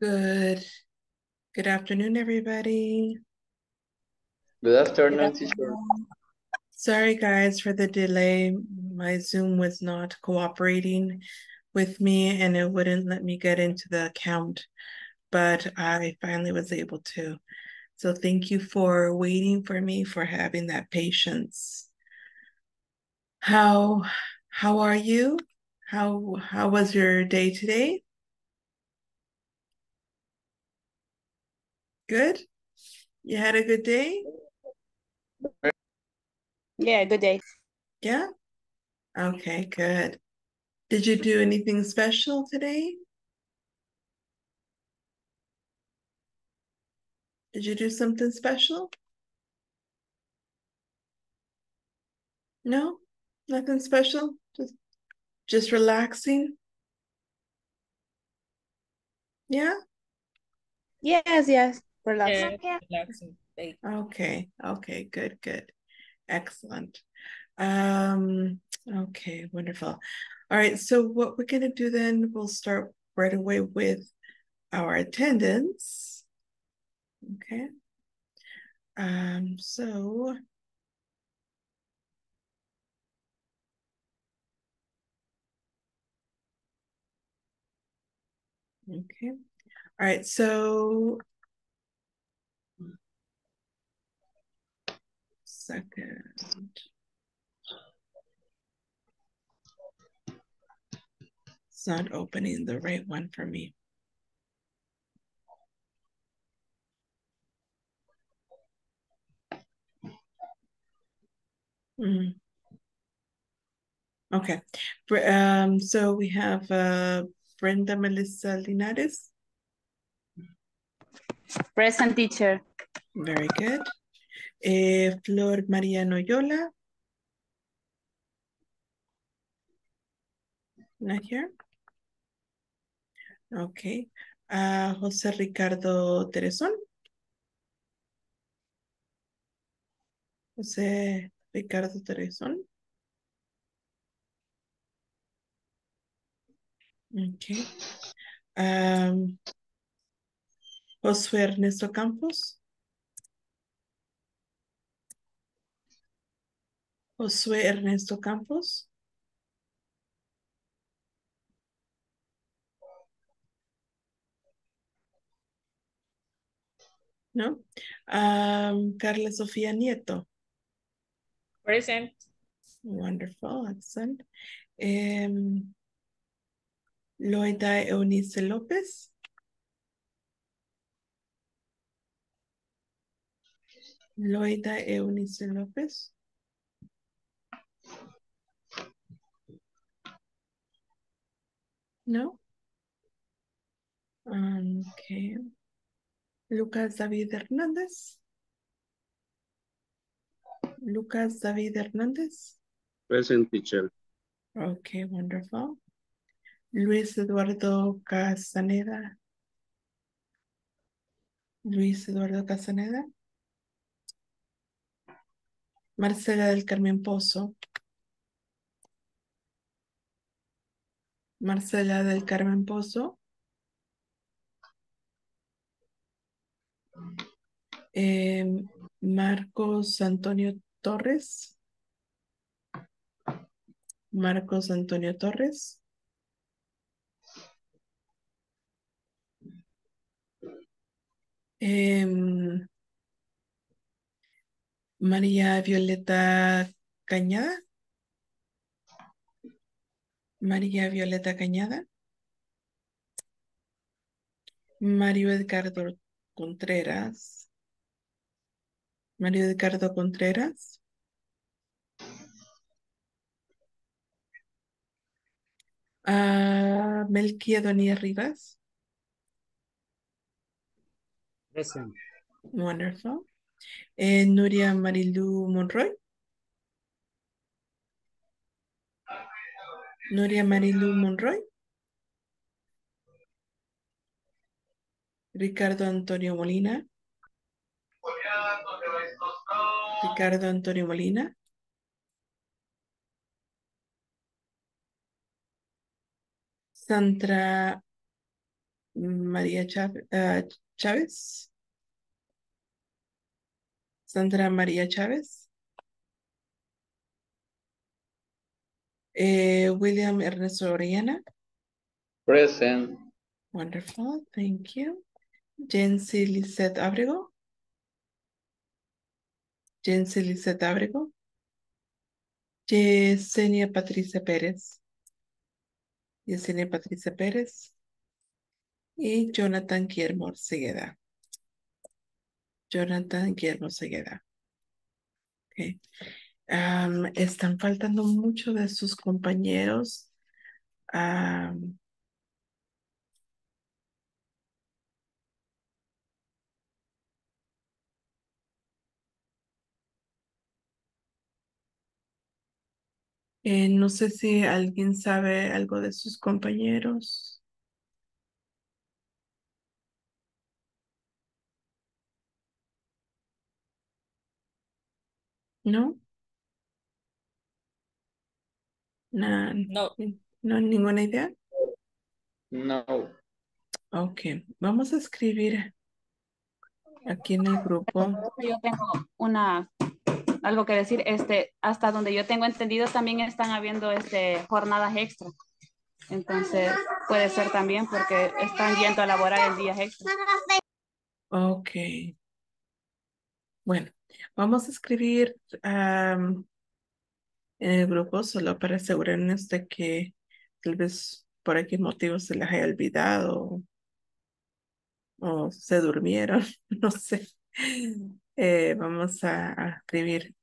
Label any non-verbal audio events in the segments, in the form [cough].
Good. Good afternoon, everybody. Good afternoon, teacher. Sorry, guys, for the delay. My Zoom was not cooperating with me and it wouldn't let me get into the account, but I finally was able to. So thank you for waiting for me, for having that patience. How how are you? How how was your day today? Good? You had a good day? Yeah, good day. Yeah? Okay, good. Did you do anything special today? Did you do something special? No? Nothing special? Just just relaxing? Yeah? Yes, yes. Relax. Yeah, relaxing. Okay, okay, good, good. Excellent. Um, okay, wonderful. All right, so what we're gonna do then, we'll start right away with our attendance. Okay. Um, so Okay. All right, so second. It's not opening the right one for me. Hmm. Okay, um, so we have uh Brenda Melissa Linares, Present teacher. very good. Eh, Flor María Noyola. Not. Okay, uh, José Ricardo Teresón. José Ricardo Teresón. Okay. Um, Josué Ernesto Campos. Josué Ernesto Campos. No. Um, Carla Sofía Nieto. present, Wonderful, excellent. Um, Loida Eunice López. Loida Eunice López. No. Um, okay. Lucas David Hernández. Lucas David Hernández. Present, teacher. Okay, wonderful. Luis Eduardo Casaneda. Luis Eduardo Casaneda. Marcela del Carmen Pozo. Marcela del Carmen Pozo. Em, Marcos Antonio Torres. Marcos Antonio Torres. Em, María Violeta Cañada. María Violeta Cañada. Mario Edgardo Contreras. Mario Edgardo Contreras. Ah, Melquía Donía Rivas. Present. Wonderful. Eh, Nuria Marilu Monroy. Nuria Marilu Monroy. Ricardo Antonio Molina. Ricardo Antonio Molina. Sandra María Chávez, Chávez. Sandra María Chávez. Eh, William Ernesto Orellana. Present. Wonderful, thank you. Jency Lisette Abrego. Jency Lisette Abrego. Yesenia Patricia Pérez. Yesenia Patricia Pérez. Y Jonathan Guillermo Segueda. Jonathan Guillermo Segueda. Okay. Am, están faltando mucho de sus compañeros. Eh, no sé si alguien sabe algo de sus compañeros. ¿No? Na- No. ¿No? ¿Ninguna idea? No. Ok, vamos a escribir aquí en el grupo. Yo tengo una, algo que decir, este, hasta donde yo tengo entendido también están habiendo este, jornadas extra. Entonces, puede ser también porque están yendo a laborar en días extra. Ok. Bueno, vamos a escribir en el grupo solo para asegurarnos de que tal vez por aquí motivo se les haya olvidado o se durmieron, [laughs] no sé. Eh, vamos a, a escribir.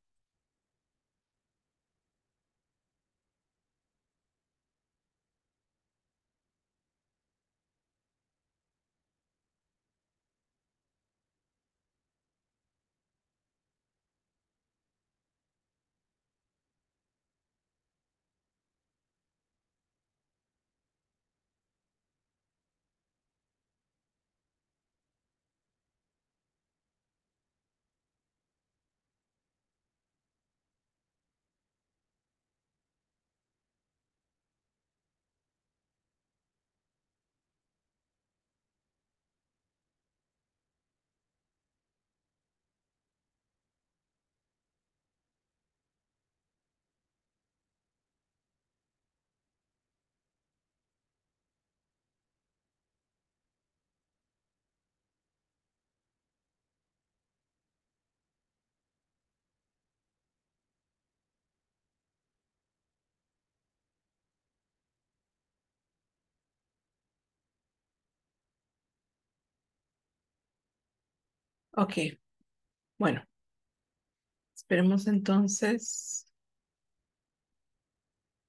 Ok, bueno. Esperemos entonces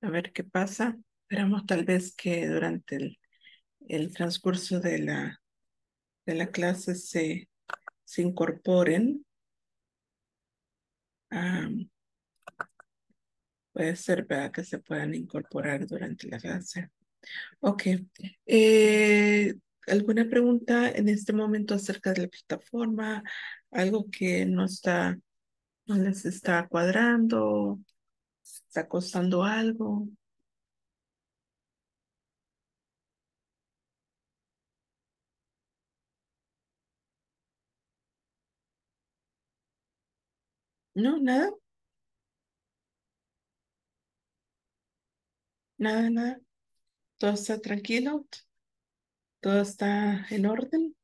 a ver qué pasa. Esperamos tal vez que durante el, el transcurso de la, de la clase se, se incorporen. Am, puede ser ¿verdad? que se puedan incorporar durante la clase. Ok. Eh, ¿Alguna pregunta en este momento acerca de la plataforma? ¿Algo que no está, no les está cuadrando? ¿Está costando algo? ¿No? ¿Nada? Nada, nada. ¿Todo está tranquilo? ¿Todo está en orden?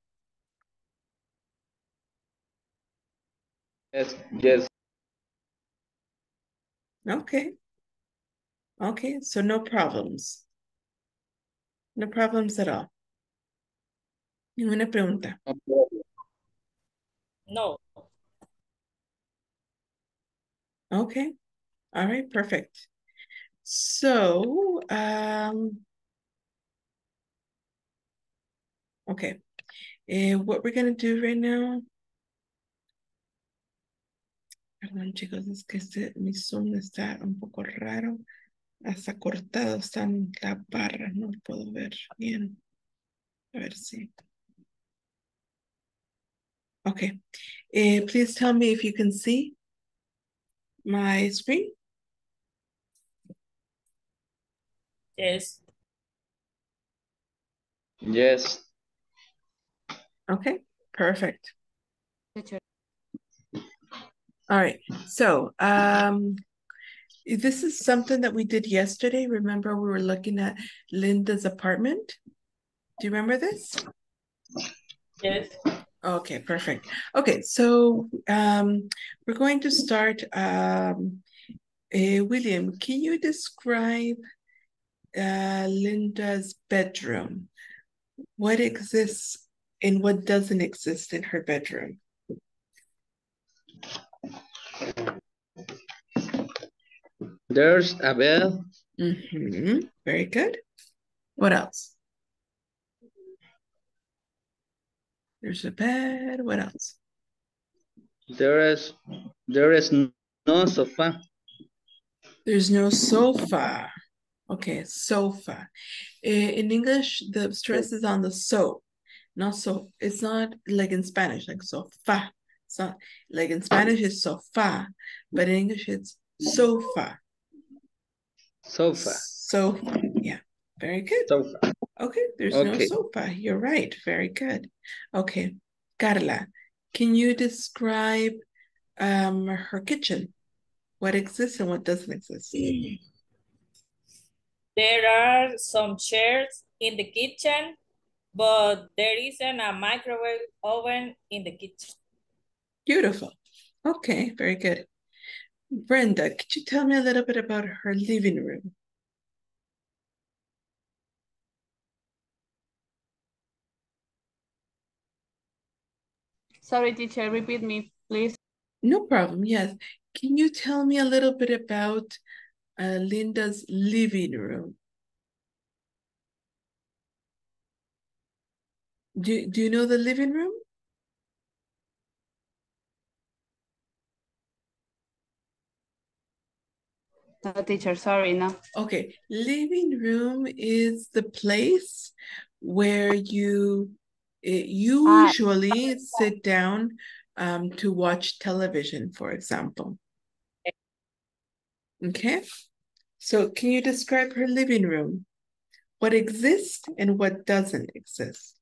Yes. Yes. Okay. Okay, so no problems. No problems at all. Ninguna pregunta. No Okay. All right, perfect. So, um, okay. Eh, what we're gonna do right now. Perdón, chicos, es que este, mi Zoom está un poco raro. Hasta cortado están las barras, no puedo ver bien. A ver si. Okay. Eh, please tell me if you can see my screen. Yes. Yes. Okay, perfect. Teacher. All right, so um, this is something that we did yesterday. Remember, we were looking at Linda's apartment. Do you remember this? Yes. Okay, perfect. Okay, so um, we're going to start. Um, eh, William, can you describe uh, Linda's bedroom? What exists and what doesn't exist in her bedroom? There's a bed. hmm Very good. What else? There's a bed. What else? There is there is no sofa. There's no sofa. Okay, sofa. In English, the stress is on the so, not so. It's not like in Spanish, like sofa. It's not like in Spanish, it's sofa, but in English, it's sofa. Sofa. So Yeah, very good. Sofa. Okay, there's no Okay. sofa. You're right. Very good. Okay, Carla, can you describe um her kitchen? What exists and what doesn't exist? There are some chairs in the kitchen, but there isn't a microwave oven in the kitchen. Beautiful. Okay, very good. Brenda, could you tell me a little bit about her living room? Sorry, teacher, repeat me, please. No problem. Yes. Can you tell me a little bit about uh, Linda's living room? Do, do you know the living room? No, teacher, sorry, no. Okay, living room is the place where you eh, Ah. usually sit down um, to watch television, for example. Okay, so can you describe her living room? What exists and what doesn't exist?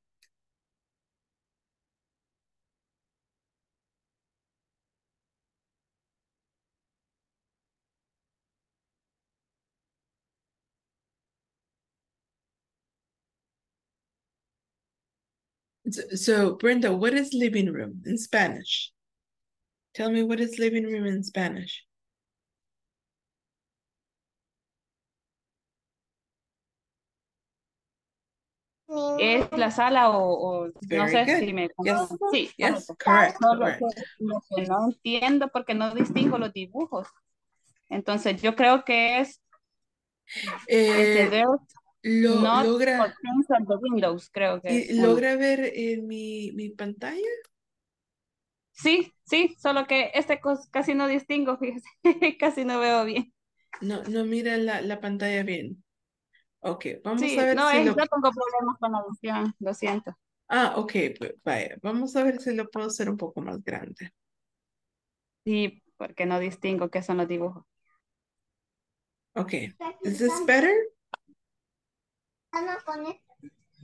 So, so Brenda, what is living room in Spanish? Tell me what is living room in Spanish? ¿Es la sala o, o no sé good. si me... Yes. Sí, Yes, correct, correct. que lo que no entiendo porque no distingo los dibujos. Entonces, yo creo que es Eh, lo, not logra, the windows, creo que logra ver en mi, mi pantalla. Sí, sí, solo que este casi no distingo, [laughs] fíjese, casi no veo bien. No, no mira la, la pantalla bien. Ok, vamos Sí, a ver no, si es, lo... yo tengo problemas con la visión, lo siento. Ah, ok, pues vaya, vamos a ver si lo puedo hacer un poco más grande. Sí, porque no distingo qué son los dibujos. Ok, is this better?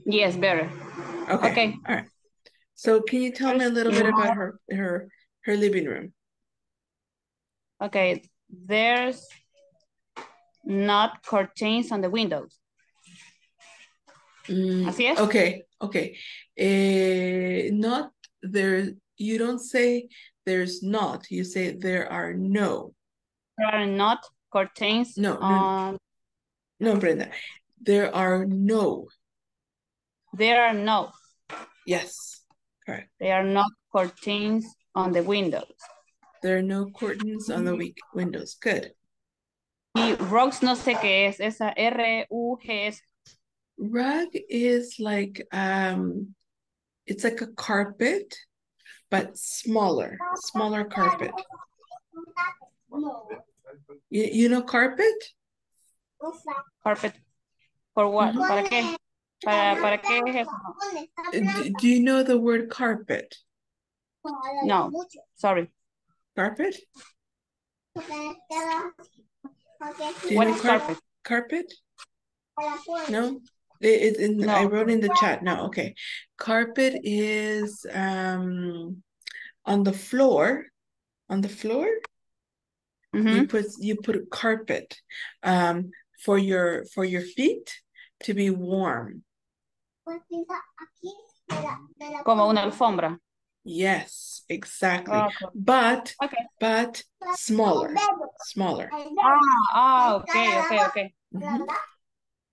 Yes, better. Okay, Okay. all right. So can you tell me a little bit about her, her, her living room? Okay, there's not curtains on the windows. Mm, Así es. Okay, okay. Eh, not there, you don't say there's not, you say there are no. There are not curtains No, no, no. No, Brenda, there are no. there are no, Yes, correct. there are not curtains on the windows. There are no curtains on the windows. Good. Y rugs no sé qué es, esa R-U-G-S. Rug is like um it's like a carpet, but smaller, smaller carpet. You, you know carpet? Carpet. For what? ¿Para qué? ¿Para, para qué es eso? Uh, Do, do you know the word carpet? No, sorry. Carpet? Do you What know is car- carpet? Carpet? No? It, it, in, I wrote in the chat. No, okay. Carpet is um on the floor. On the floor, you put you put carpet um for your for your feet to be warm. Como una alfombra. Yes, exactly. Ah, ok. But Okay. but smaller, smaller. Ah, ah, ok, ok, ok. Mhm.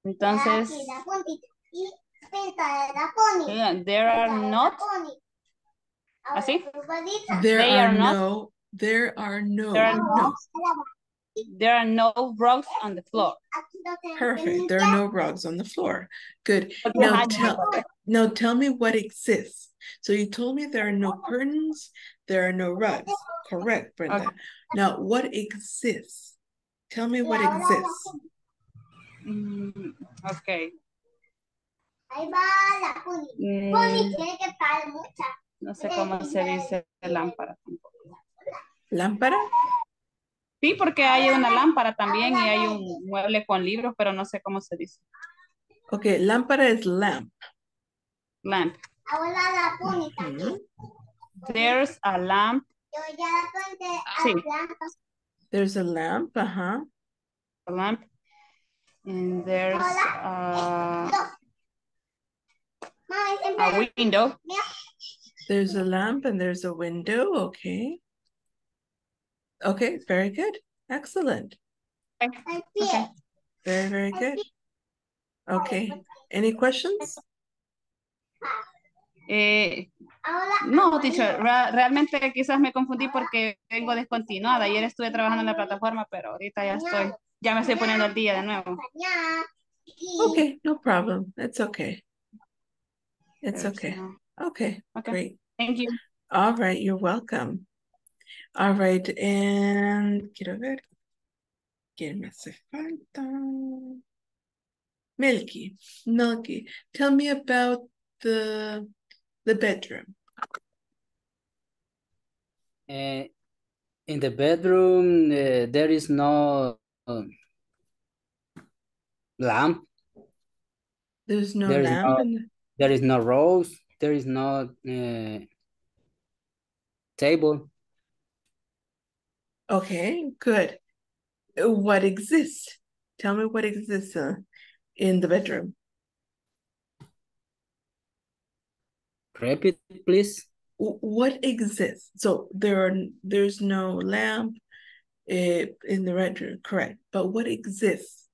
Entonces, yeah, there are not, ¿así? There They are are not- no there are no There are no There are no rugs on the floor. perfect. There are no rugs on the floor. Good. Porque, Now tell now tell me what exists. So you told me there are no curtains, there are no rugs. Correct, Brenda. Now what exists? Tell me what exists. Mm, ok. Ahí va la Puni. Mm, que pagar mucha. no sé cómo se dice lámpara. Lámpara? Sí, porque hay una lámpara también y hay un mueble con libros, pero no sé cómo se dice. Okay, lámpara is lamp. Lamp. Ahora la también. Mhm. There's a lamp. Yo ya la Sí. There's a lamp, uh-huh. a lamp. And there's a, siempre a window. There's a lamp and there's a window, okay. Okay, very good. Excellent. Okay. Very, very good. Okay, any questions? Eh, no, teacher, ra- realmente quizás me confundí porque vengo descontinuada. Ayer estuve trabajando en la plataforma, pero ahorita ya estoy, ya me estoy poniendo al día de nuevo. Okay, no problem. It's okay. It's okay. Okay, Okay. great. Thank you. All right, you're welcome. All right, and quiero ver. ¿Quién me hace falta? Milky, Milky, tell me about the the bedroom. Uh, in the bedroom, uh, there is no um, lamp. There's no There's lamp. no- There is no rose. There is no uh, table. Okay, good. Uh, What exists? Tell me what exists uh, in the bedroom. Repeat, please. What exists? So there are there's no lamp uh, in the bedroom, correct? But what exists?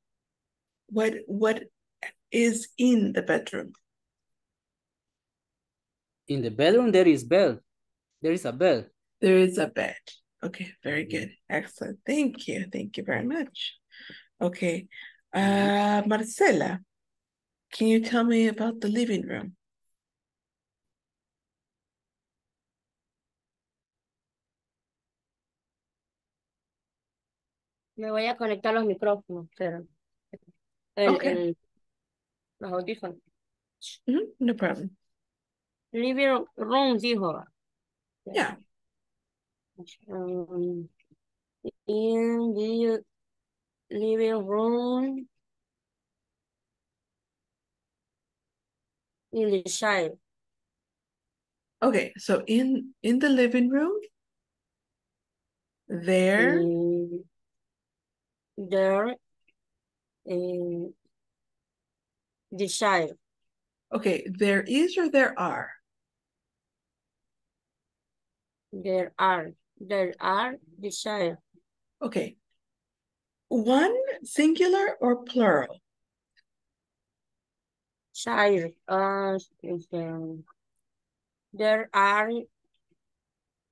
What what is in the bedroom? In the bedroom, there is bell. There is a bell. There is a bed. Okay, very good. Excellent. Thank you. Thank you very much. Okay. Uh Marcela, can you tell me about the living room? Me voy a conectar los micrófonos, pero el, Ok. el- los audífonos. Mhm, No problem. Living room, dijo. Yeah. Um, in the living room. In the side. Okay, so in in the living room, there in there. In the side. okay, there is or there are? There are. There are the side. Okay. One singular or plural? Side. Uh, there are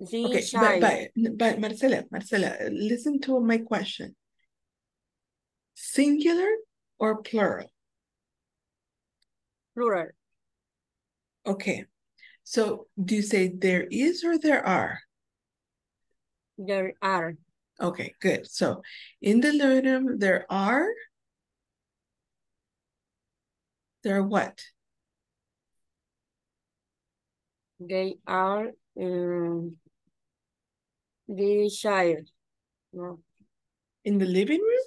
the Okay, but side. but but Marcela, Marcela, listen to my question. Singular or plural? plural. Okay. So do you say there is or there are? There are. Okay, good. So in the living room, there are there are what? They are um, the side. No. In the living room?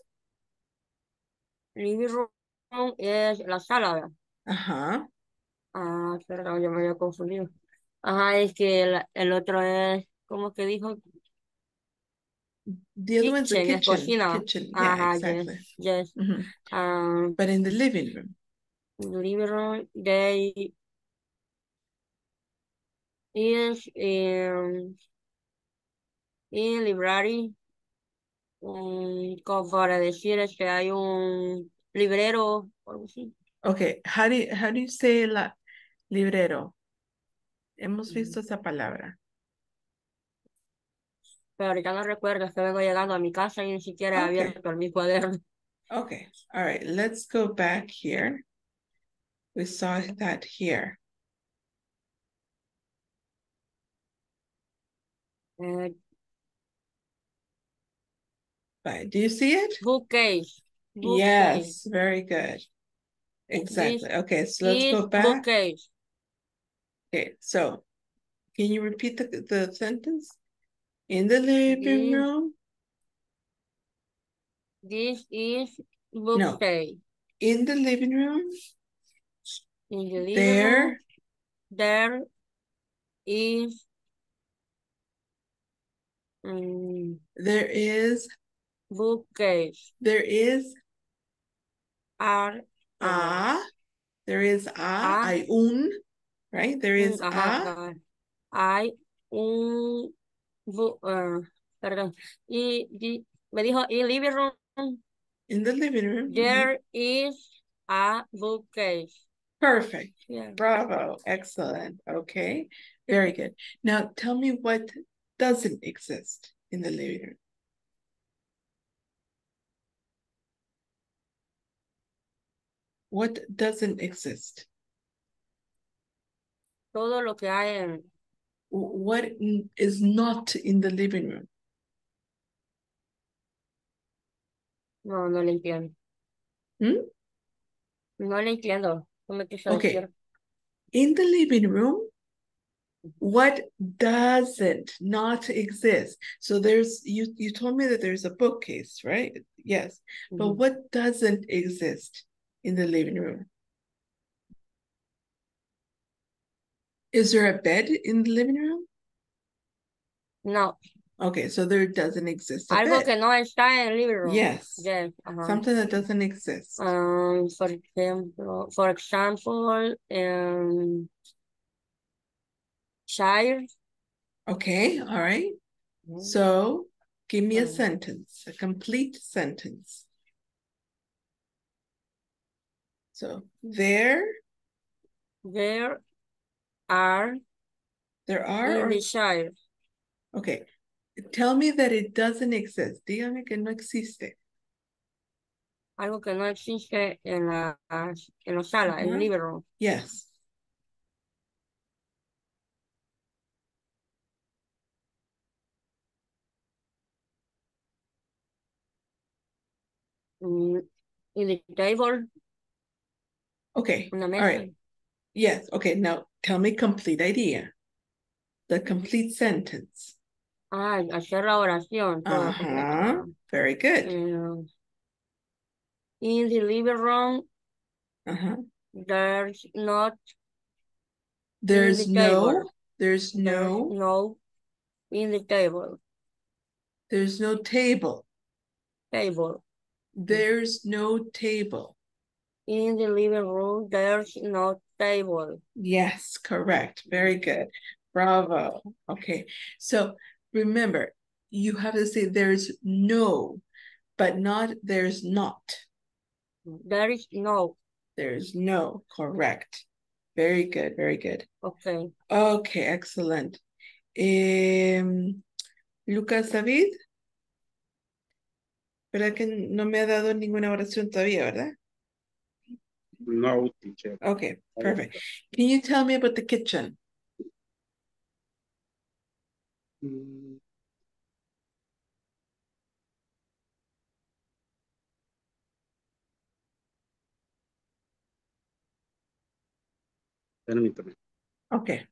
Living room es la sala. Ajá. Ah, perdón, yo me había confundido. Ajá, es que el, el otro es, ¿cómo que dijo? The other one's the Kitchen, es kitchen. cocina. Kitchen. Yeah, Ajá, exactly. yes, yes. Mhm. Um, But in the living room. living room, they is in, in library. Um, como para decir es que hay un librero o algo así. Okay, how do you, how do you say la librero? Hemos Mm. visto esa palabra. Pero ahorita no recuerdo, es que vengo llegando a mi casa y ni siquiera he Okay. abierto mi cuaderno. Okay, all right, let's go back here. We saw that here. Eh, Right, do you see it? bookcase. bookcase. Yes, very good. Exactly. Okay, so let's go back. bookcase. Okay, so can you repeat the, the sentence? In the living Is- room, This is bookcase. in the living room, In the living room, there, there is mm, there is, bookcase. there is Are a, there is a, A. un, right? There is Mm, a, ajá. Hay un bu- ah, perdón. Y, di- me dijo, in living room, in the living room. there is a bookcase. Perfect. Yeah. Bravo. Excellent. Okay. Very good. Now tell me what doesn't exist in the living room. What doesn't exist? Todo lo que hay en, What is not in the living room? no, no le entiendo. Hmm? No le entiendo. No Okay. decir. In the living room, what doesn't not exist? So there's you you told me that there's a bookcase, right? Yes. But what doesn't exist in the living room? Is there a bed in the living room? No, Okay, so there doesn't exist a algo bed. que no está en el living room. Yes, Yes, ajá. something that doesn't exist. Um, for example, for example, um, child. Okay, all right. Mm. So give me a Mm. sentence, a complete sentence. So there, There are there are, in or, okay. Tell me that it doesn't exist. Dígame que no existe. Algo que no existe en la, en la sala, en el living room. Yes. Mm, in the table, Okay, all right. Yes, okay, now tell me complete idea. The complete sentence. Ah, hacer la oración. Uh-huh, very good. Um, in the living room, Uh-huh. there's not, There's the no, there's there's no, no, in the table, there's no table. table. There's no table. In the living room, there's no table. Yes, correct. Very good. Bravo. Okay, so remember, you have to say there's no, but not there's not. There is no, There's no, correct. Very good, very good. okay. Okay, excellent. Em, Lucas David. ¿Verdad que no me ha dado ninguna oración todavía, verdad? No, teacher. Okay, perfect. Can you tell me about the kitchen? Mm, Permítame. Okay.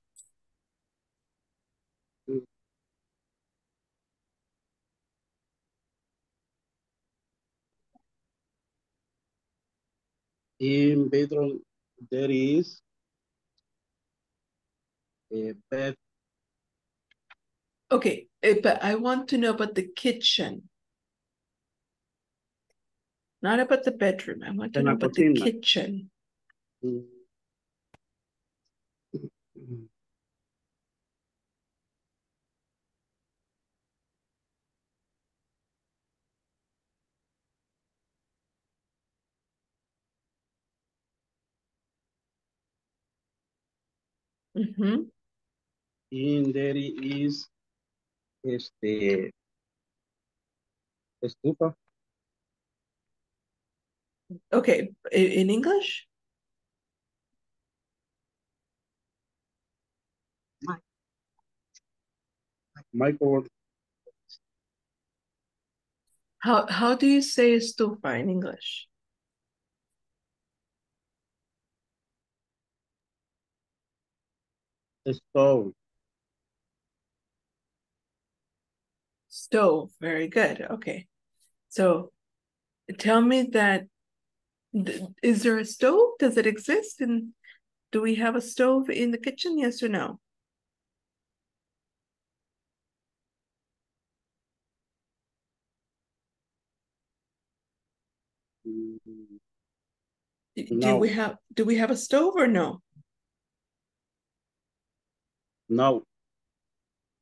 In bedroom, there is a bed, Okay, eh, but I want to know about the kitchen. Not about the bedroom. I want to know about the kitchen. mm, [clears throat] Mhm. and there is este estufa, Okay, in English? microwave, How how do you say estufa in English? Stove, Stove. Very good. Okay. So tell me that th- is there a stove? Does it exist? And do we have a stove in the kitchen? Yes or no? mm, D- Do we have do we have a stove or no? No,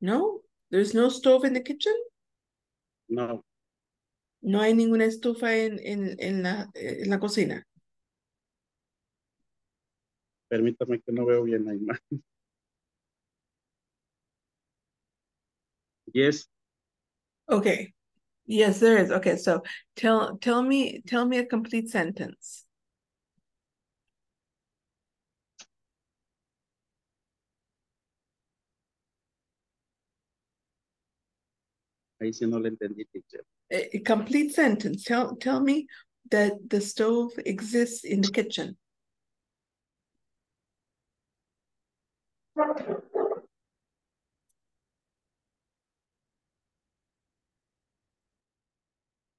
No? There's no stove in the kitchen? no, No hay ninguna estufa en, en, en la, en la cocina. permítame que no veo bien la imagen. Yes, Okay. Yes, there is. Okay, so tell tell me tell me a complete sentence. Ahí sí no le entendí, teacher. A, complete sentence. Tell tell me that the stove exists in the kitchen.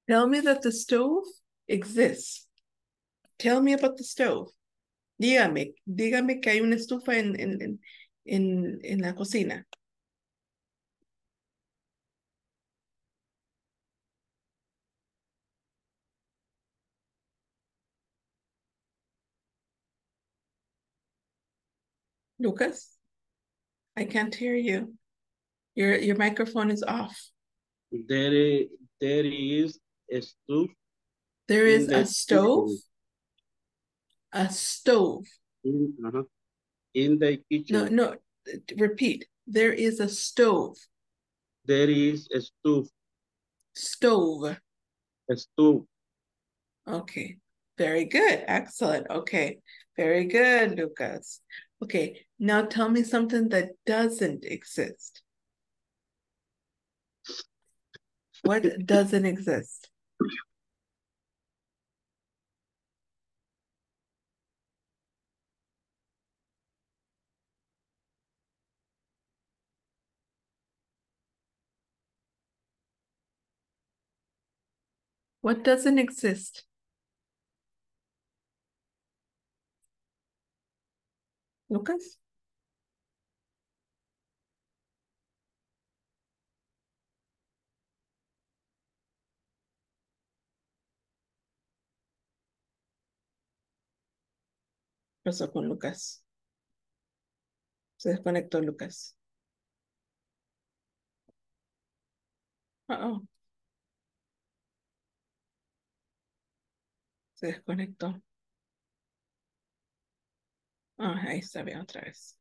Tell me that the stove exists. Tell me about the stove. Dígame, dígame que hay una estufa en, en, en, en la cocina. Lucas? I can't hear you. Your your microphone is off. There, there is a stove There is the a stove. kitchen. A stove. in, uh-huh, in the No, kitchen. no, t- repeat. There is a stove. There is a stove, Stove. a stove. Okay. Very good. Excellent. Okay. Very good, Lucas. Okay. Now tell me something that doesn't exist. What doesn't exist? What doesn't exist? Lucas? Pasó con Lucas? Se desconectó Lucas. Uh-oh. Se desconectó. Ah, ahí está bien otra vez.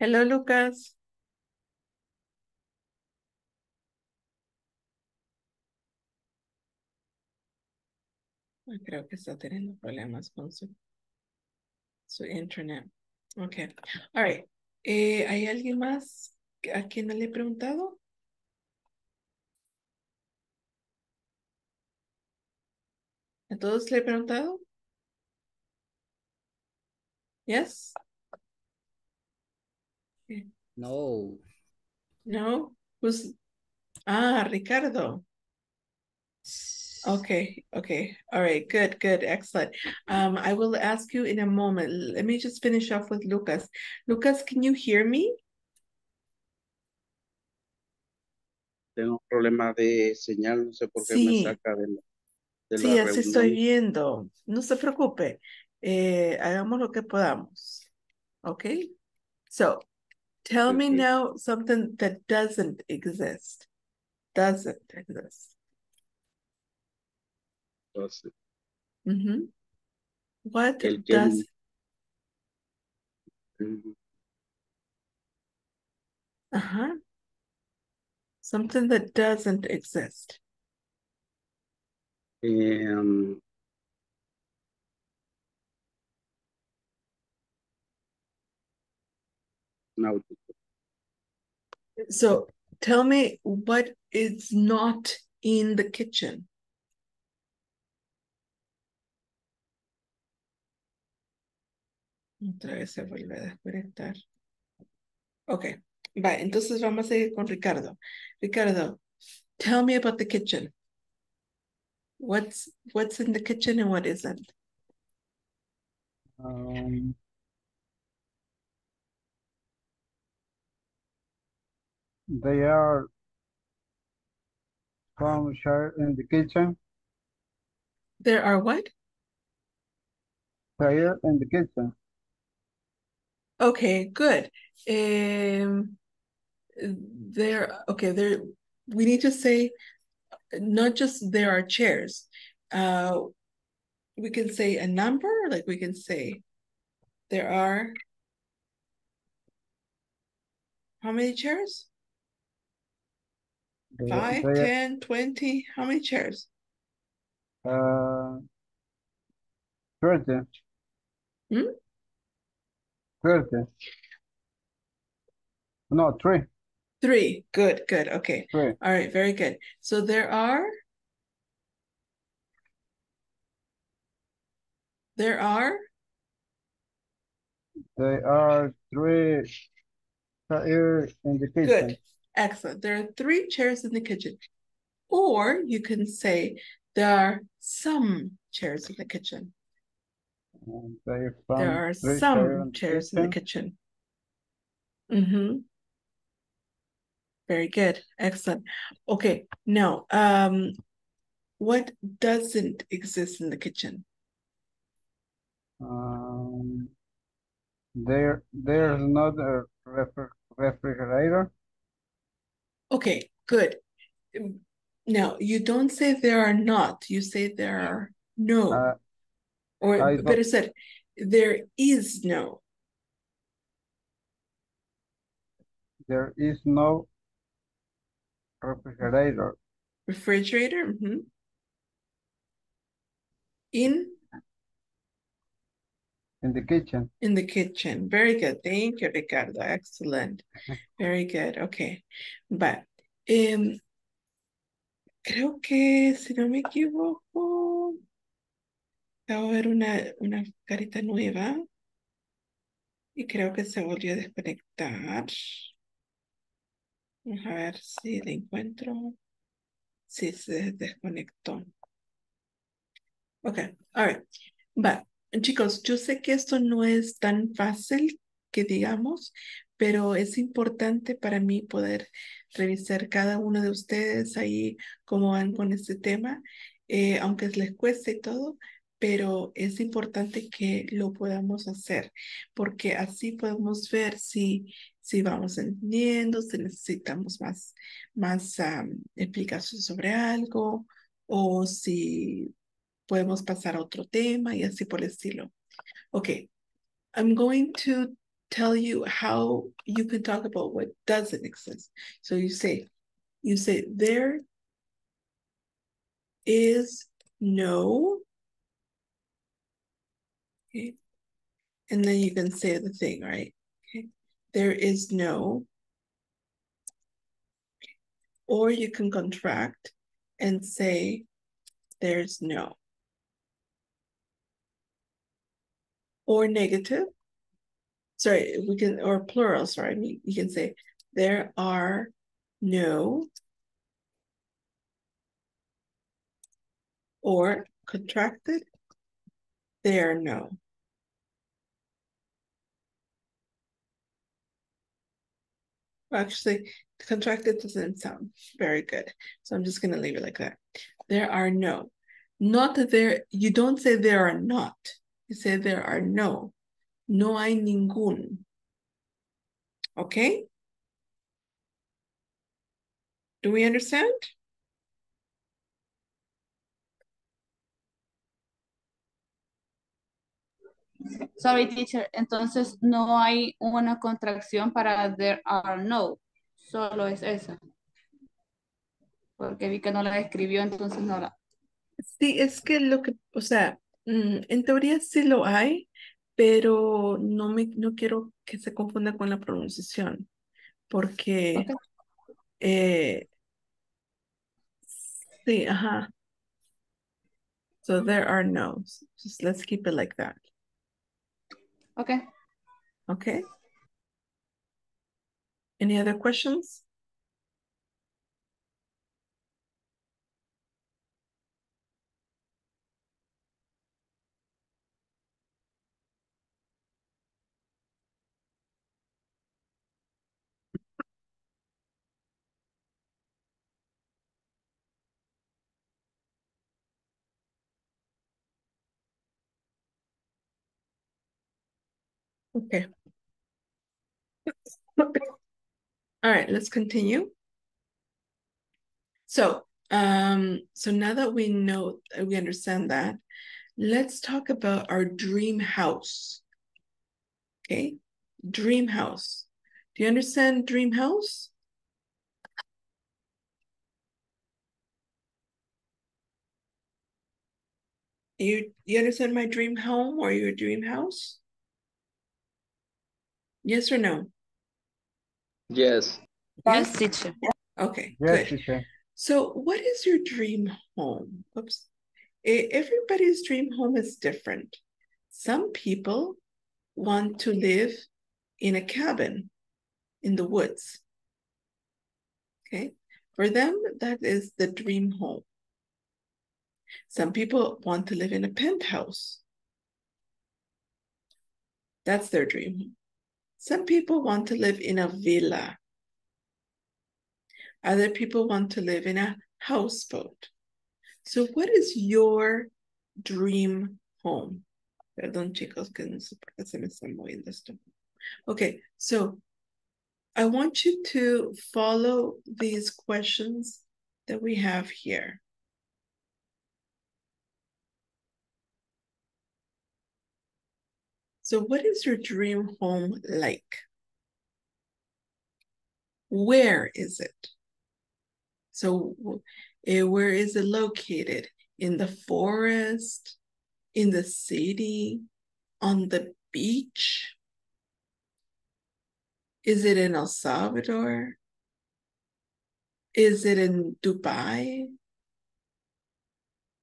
Hello, Lucas. Creo que está teniendo problemas con su, su internet. Okay. All right. Eh, ¿hay alguien más a quien no le he preguntado? ¿A todos le he preguntado? Yes? No. No? Who's, ah, Ricardo. Okay, okay. All right, good, good, excellent. Um, I will ask you in a moment. Let me just finish off with Lucas. Lucas, can you hear me? Tengo un problema de señal, no sé por qué Sí. me saca de la, de Sí, la así estoy reunión. viendo. No se preocupe. Eh, hagamos lo que podamos. Okay? So, tell me now something that doesn't exist. Doesn't exist. Entonces, Mhm. What El does, mm, uh-huh. Something that doesn't exist. em, náutico. So tell me what is not in the kitchen. Otra vez se vuelve a desconectar. Ok, va, entonces vamos a seguir con Ricardo. Ricardo, tell me about the kitchen. What's what's in the kitchen and what isn't? Um, they are some share in the kitchen, There are what? fire in the kitchen. Okay, good. Um, there, okay, there, we need to say, not just there are chairs. Uh, we can say a number, like we can say, there are how many chairs? Five, they- ten, twenty, how many chairs? Uh, thirty. Hmm? Thirty. No, three, Three, good, good, okay. three. All right, very good. So there are there are They are three fire in the kitchen. Good, excellent. There are three chairs in the kitchen. Or you can say there are some chairs in the kitchen. There are some chairs in the kitchen. Mm-hmm. Very good, excellent. Okay, now, um, what doesn't exist in the kitchen? Um, there, there's not a refrigerator. Okay, good. Now, you don't say there are not, you say there are no. Uh, Or I better don't- said, there is no. there is no refrigerator. Refrigerator, mhm. In, in the kitchen. in the kitchen. Very good. Thank you, Ricardo. Excellent. Very good. Okay. But, em, creo que, si no me equivoco, acabo de ver una, una carita nueva. Y creo que se volvió a desconectar. Vamos a ver si la encuentro. Sí, se desconectó. Ok, all right. Va, chicos, yo sé que esto no es tan fácil que digamos, pero es importante para mí poder revisar cada uno de ustedes ahí cómo van con este tema, eh, aunque les cueste todo, pero es importante que lo podamos hacer, porque así podemos ver si, si vamos entendiendo, si necesitamos más, más am, explicación sobre algo, o si podemos pasar a otro tema y así por el estilo. Okay, I'm going to tell you how you can talk about what doesn't exist. So you say, you say, there is no. Okay. And then you can say the thing, right? Okay. There is no. Or you can contract and say, there's no. Or negative. sorry, we can, or plural, sorry, you, you can say, there are no or contracted, there are no. Actually, contracted doesn't sound very good. So I'm just going to leave it like that. There are no. Not that there, you don't say there are not. You say there are no. No hay ningún. Okay? Do we understand? Sorry, teacher. Entonces no hay una contracción para there are no. Solo es esa. Porque vi que no la escribió, entonces no la. Sí, es que lo que, o sea, en teoría sí lo hay, pero no me, no quiero que se confunda con la pronunciación, porque eh, sí, ajá. So there are no's. Just let's keep it like that. Okay. Okay. Any other questions? Okay. All right, let's continue. So, um, so now that we know, we understand that, let's talk about our dream house. Okay, dream house. Do you understand dream house? You you understand my dream home or your dream house? Yes or no? Yes. Yes, teacher. Okay, Yes, good. teacher. So, what is your dream home? Oops. Everybody's dream home is different. Some people want to live in a cabin in the woods. Okay. For them, that is the dream home. Some people want to live in a penthouse. That's their dream home. Some people want to live in a villa. Other people want to live in a houseboat. So, what is your dream home? Perdón, chicos, que se me está moviendo esto. Okay, so I want you to follow these questions that we have here. So, what is your dream home like? Where is it? So, uh, where is it located? In the forest, in the city, on the beach? Is it in El Salvador? Is it in Dubai?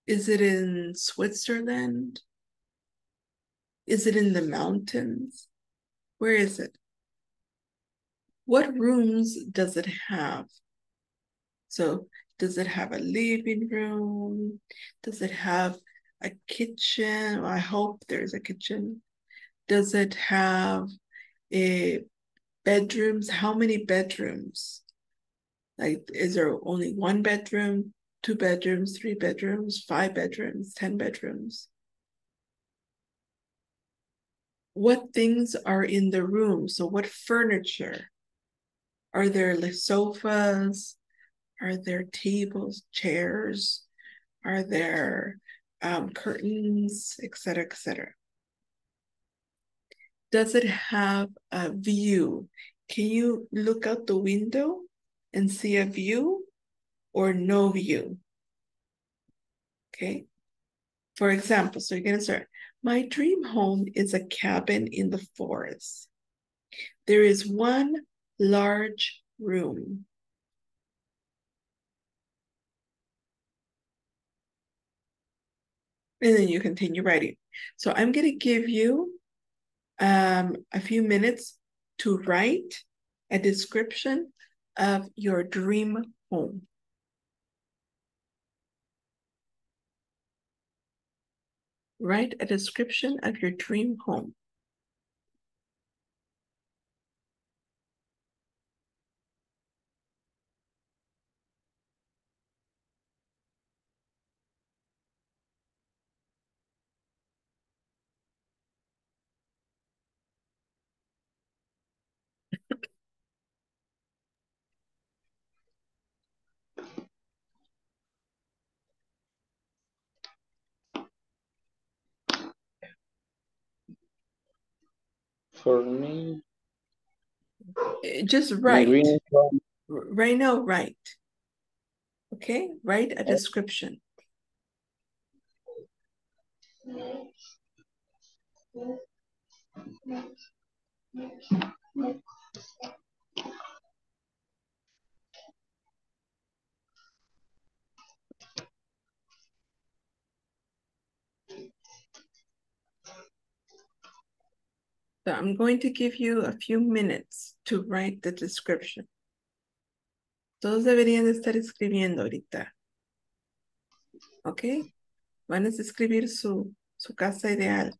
Is it in Switzerland? Is it in the mountains? Where is it? What rooms does it have? So, does it have a living room? Does it have a kitchen? I hope there's a kitchen. Does it have a bedrooms? How many bedrooms? Like, is there only one bedroom, two bedrooms, three bedrooms, five bedrooms, 10 bedrooms? What things are in the room? So, what furniture? Are there like sofas? Are there tables, chairs? Are there um, curtains, etc., etc.? Does it have a view? Can you look out the window and see a view or no view? Okay. For example, so going to start. My dream home is a cabin in the forest. There is one large room. And then you continue writing. So I'm going to give you um, a few minutes to write a description of your dream home. Write a description of your dream home. For me, Uh, Just dream Right now, write. Okay, write a description. So I'm going to give you a few minutes to write the description. Todos deberían de estar escribiendo ahorita. ¿Ok? Van a escribir su, su casa ideal.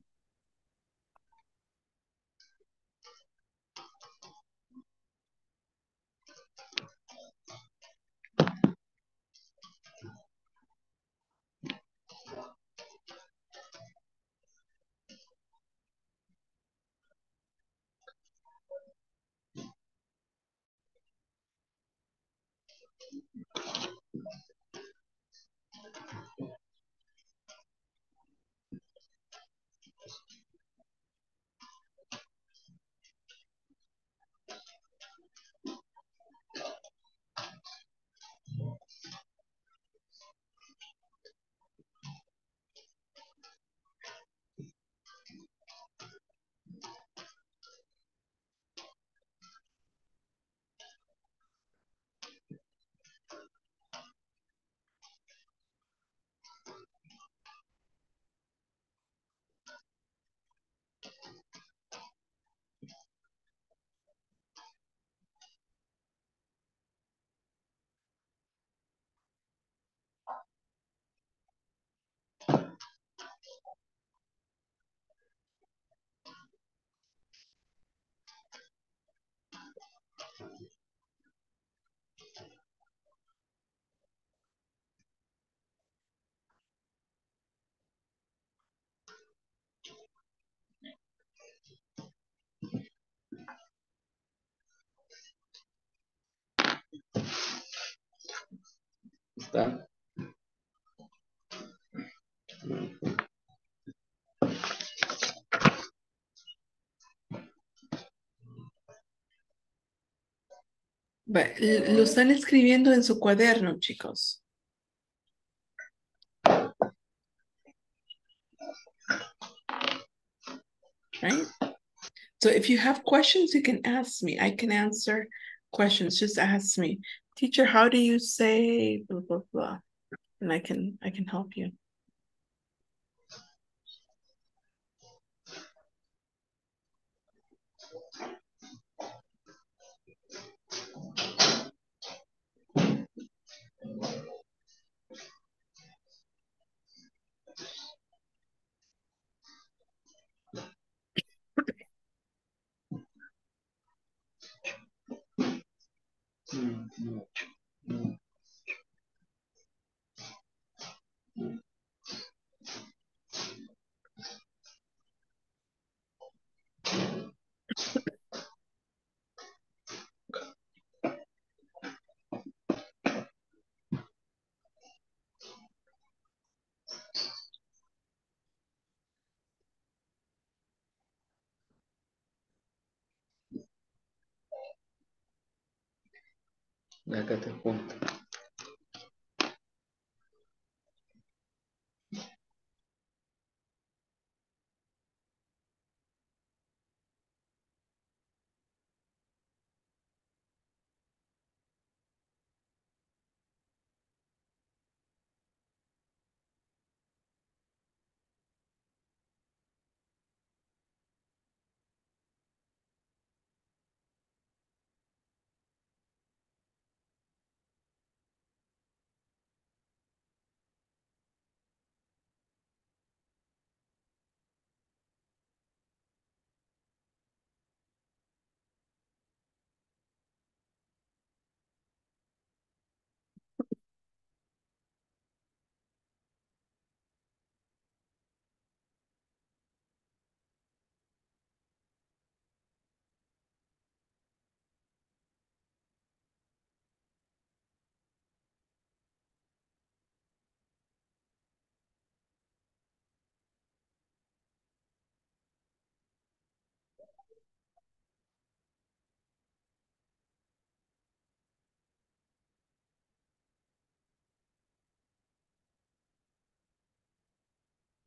Está. Lo están escribiendo en su cuaderno, chicos. Right? So if you have questions, you can ask me. I can answer questions. Just ask me, teacher, how do you say blah blah blah? And I can I can help you. No. Ya que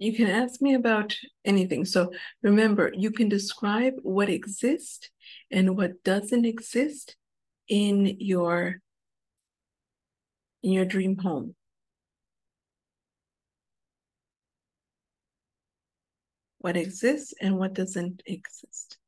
You can ask me about anything. So remember, you can describe what exists and what doesn't exist in your in your dream home. What exists and what doesn't exist.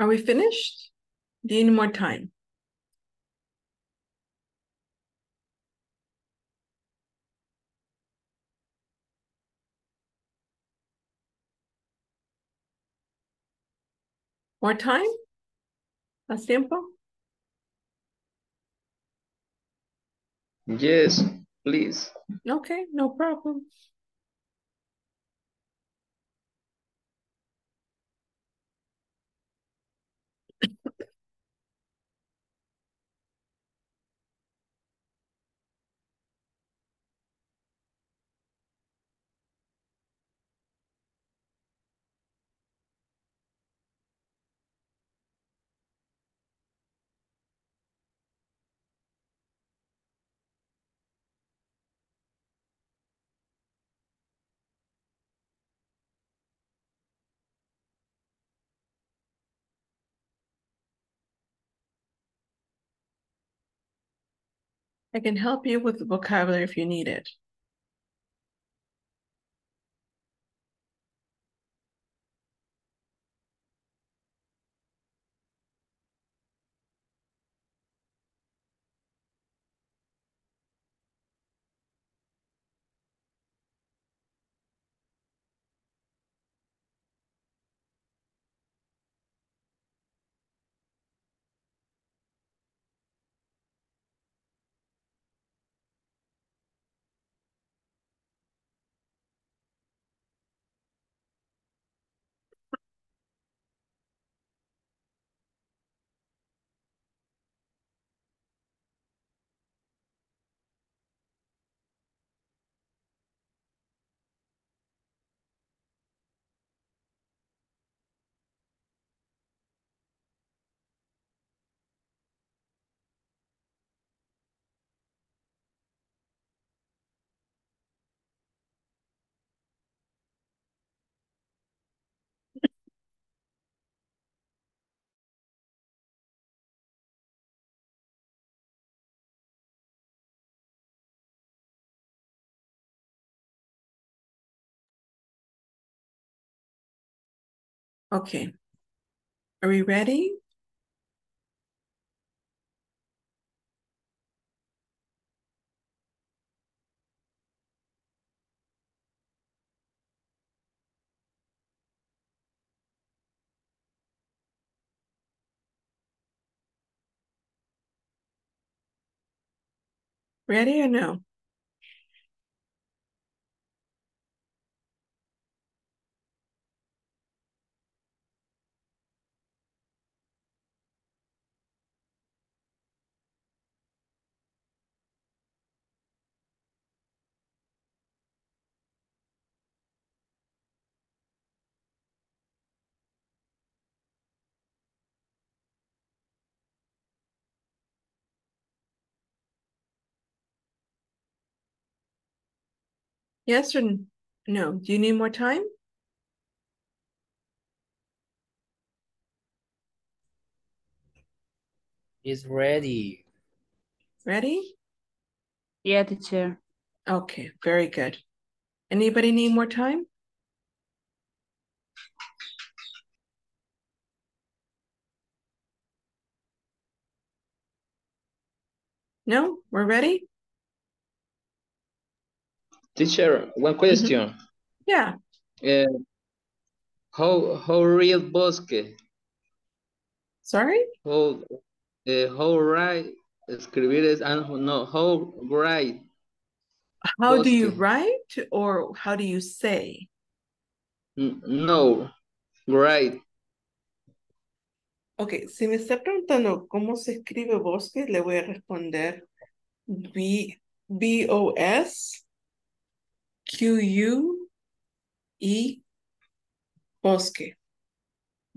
Are we finished? Do you need more time? More time? ¿Más tiempo? Yes, please. Okay, no problem. I can help you with the vocabulary if you need it. Okay. Are we ready? Ready or no? Yes or no? Do you need more time? It's ready. Ready? Yeah, teacher. Okay, very good. Anybody need more time? No, we're ready? Teacher, one question. Yeah, Eh, how how real bosque? sorry? How eh, how right escribir es ah, no how right How do you write or how do you say? No right Ok, si me está preguntando cómo se escribe bosque, le voy a responder B, B-O-S Q-U-E bosque.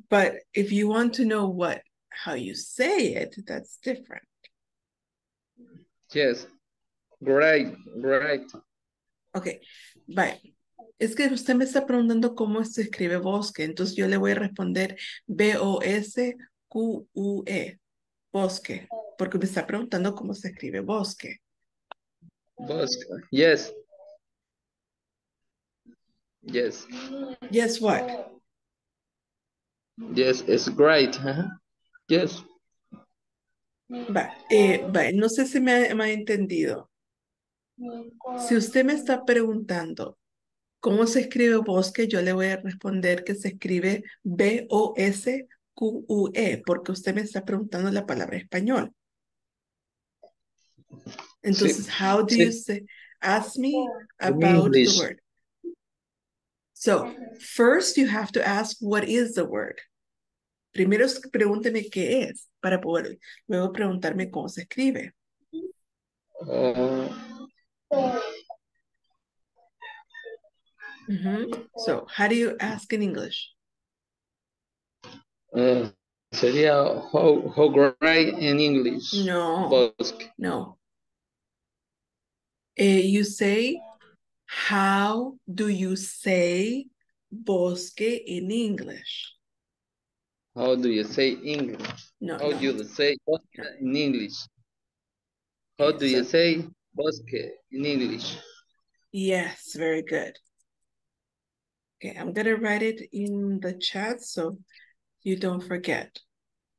But if you want to know what, how you say it, that's different. yes right right Ok, bye. Es que usted me está preguntando cómo se escribe bosque, entonces yo le voy a responder B-O-S-Q-U-E, bosque, porque me está preguntando cómo se escribe bosque. bosque yes yes Yes, what? yes it's great yes Va, eh, va, no sé si me ha, me ha entendido. Si usted me está preguntando cómo se escribe bosque, yo le voy a responder que se escribe B-O-S-Q-U-E, porque usted me está preguntando la palabra español. Entonces, how do sí. you say? Ask me about the word. So, first you have to ask what is the word. Primero pregúnteme qué es para poder luego preguntarme cómo se escribe. Uh, Ujú. So, how do you ask in English? eh, sería how how great in English No. bosque No. Eh, you say, how do you say bosque in English? how do you say English No, how no. do you say bosque No. in English how do you say bosque in English Yes, very good. Okay, I'm gonna write it in the chat so you don't forget.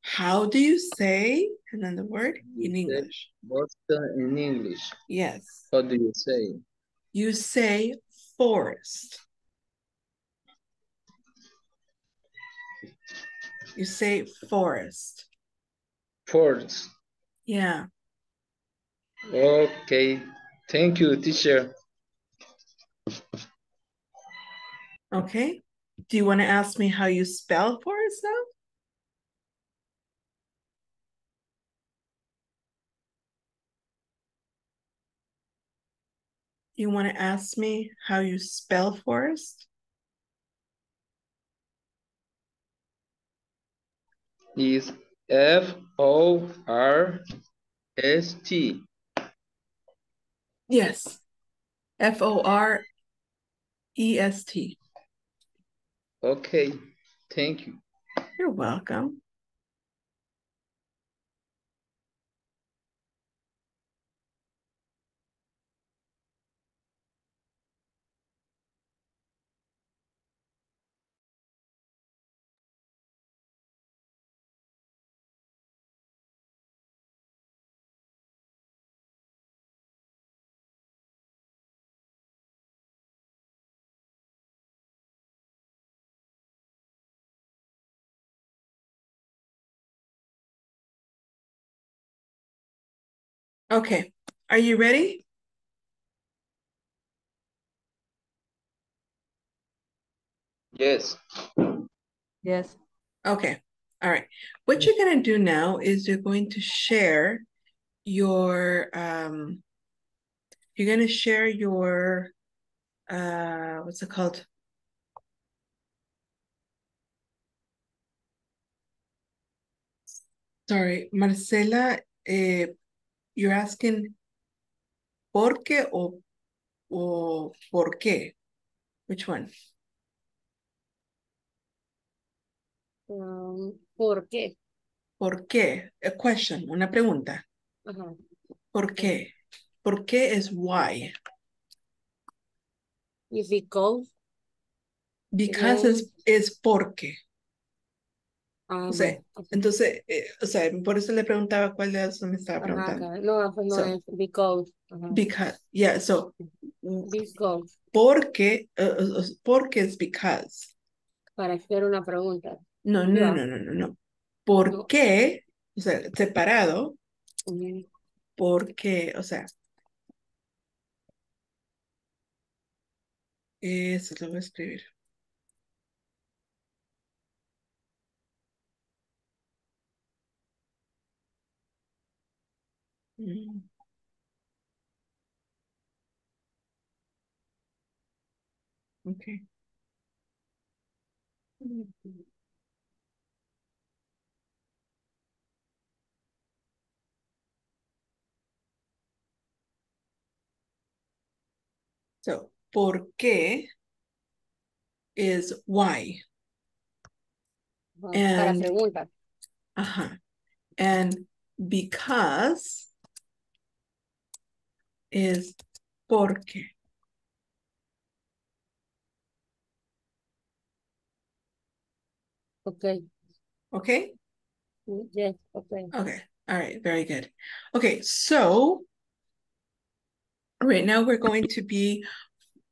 How do you say, and then the word in English? bosque in English Yes, how do you say you say forest. You say forest. forest Yeah. okay thank you teacher Okay. Do you want to ask me how you spell forest now? You want to ask me how you spell forest? is F O R S T Yes. F O R E S T. okay thank you You're welcome. Okay. Are you ready? yes Yes. Okay. All right. What you're going to do now is you're going to share your um you're going to share your uh what's it called? Sorry, Marcela, eh, you're asking ¿por qué o, o por qué? Which one? Um, ¿Por qué? ¿Por qué? A question, una pregunta. Ajá. ¿Por qué? ¿Por qué es why? If it goes, Because it's, es porque. Ah, O sea, bueno, entonces, eh, o sea, por eso le preguntaba cuál de eso me estaba ajá, preguntando. acá. No, pues no So, es because. Ajá. Because, yeah, so, Because, porque, uh, porque es because. para hacer una pregunta. No, no, no, no, no, no. ¿Por No. qué? O sea, separado, Ujú. porque, o sea, eso lo voy a escribir. Mm. Okay. So, ¿por qué is why? Para And- preguntas. Ajá. And because is porque. Okay. Okay? Yes, okay. Okay. All right. Very good. Okay. So right now we're going to be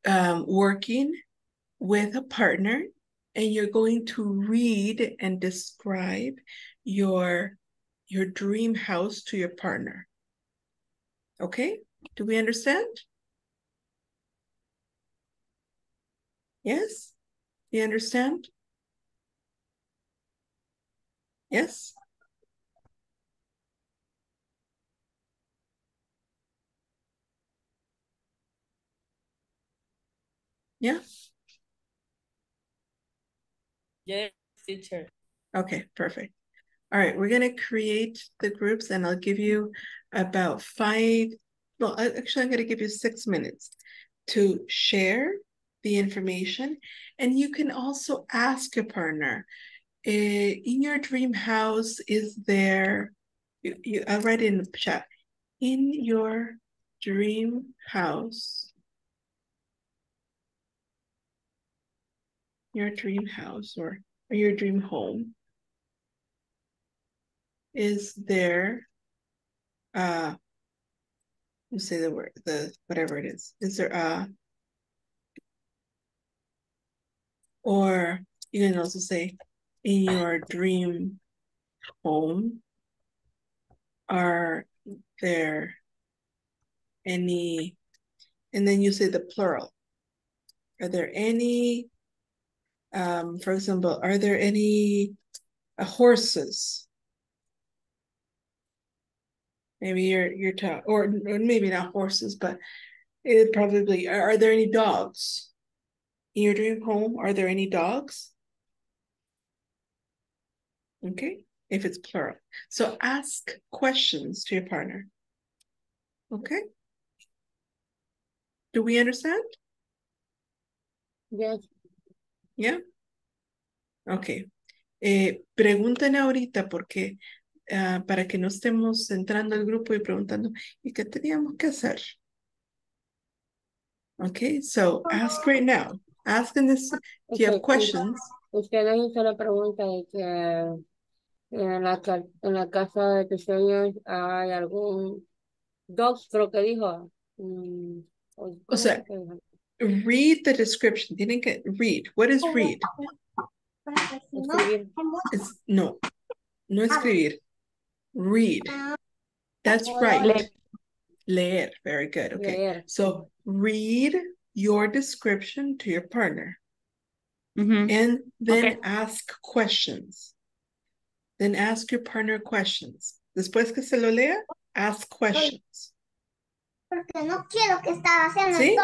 um, working with a partner and you're going to read and describe your your dream house to your partner. Okay? Do we understand? Yes? You understand? Yes? Yeah? Yes, teacher. Okay, perfect. All right, we're gonna create the groups and I'll give you about five, actually, I'm gonna give you six minutes to share the information. And you can also ask your partner, eh, in your dream house, is there, you, you, I'll write in the chat, in your dream house, your dream house or, or your dream home, is there uh you say the word the whatever it is. Is there uh or you can also say in your dream home are there any and then you say the plural. Are there any um for example are there any uh, horses Maybe you're you're ta- or, or maybe not horses, but it probably are, are there any dogs? In your dream home, are there any dogs? Okay, if it's plural. So ask questions to your partner. Okay. Do we understand? Yes. Yeah. Okay. Eh, pregunten ahorita porque ah, para que no estemos entrando al grupo y preguntando, ¿y qué teníamos que hacer? Okay, so ask right now. Ask in this, if you have questions. Usted hizo la pregunta de que en la, en la casa de tus sueños hay algún dogs, creo que dijo. Mm, o- ¿cómo sea? Read the description. Tienen que read. What is read? Escribir. It's no, no escribir. Read. That's right. Le- Leer. Very good. Okay. Leer. So read your description to your partner Ujú. and then Okay. ask questions. Then ask your partner questions. Después que se lo lea, ask questions. Porque no quiero que estaba haciendo ¿Sí?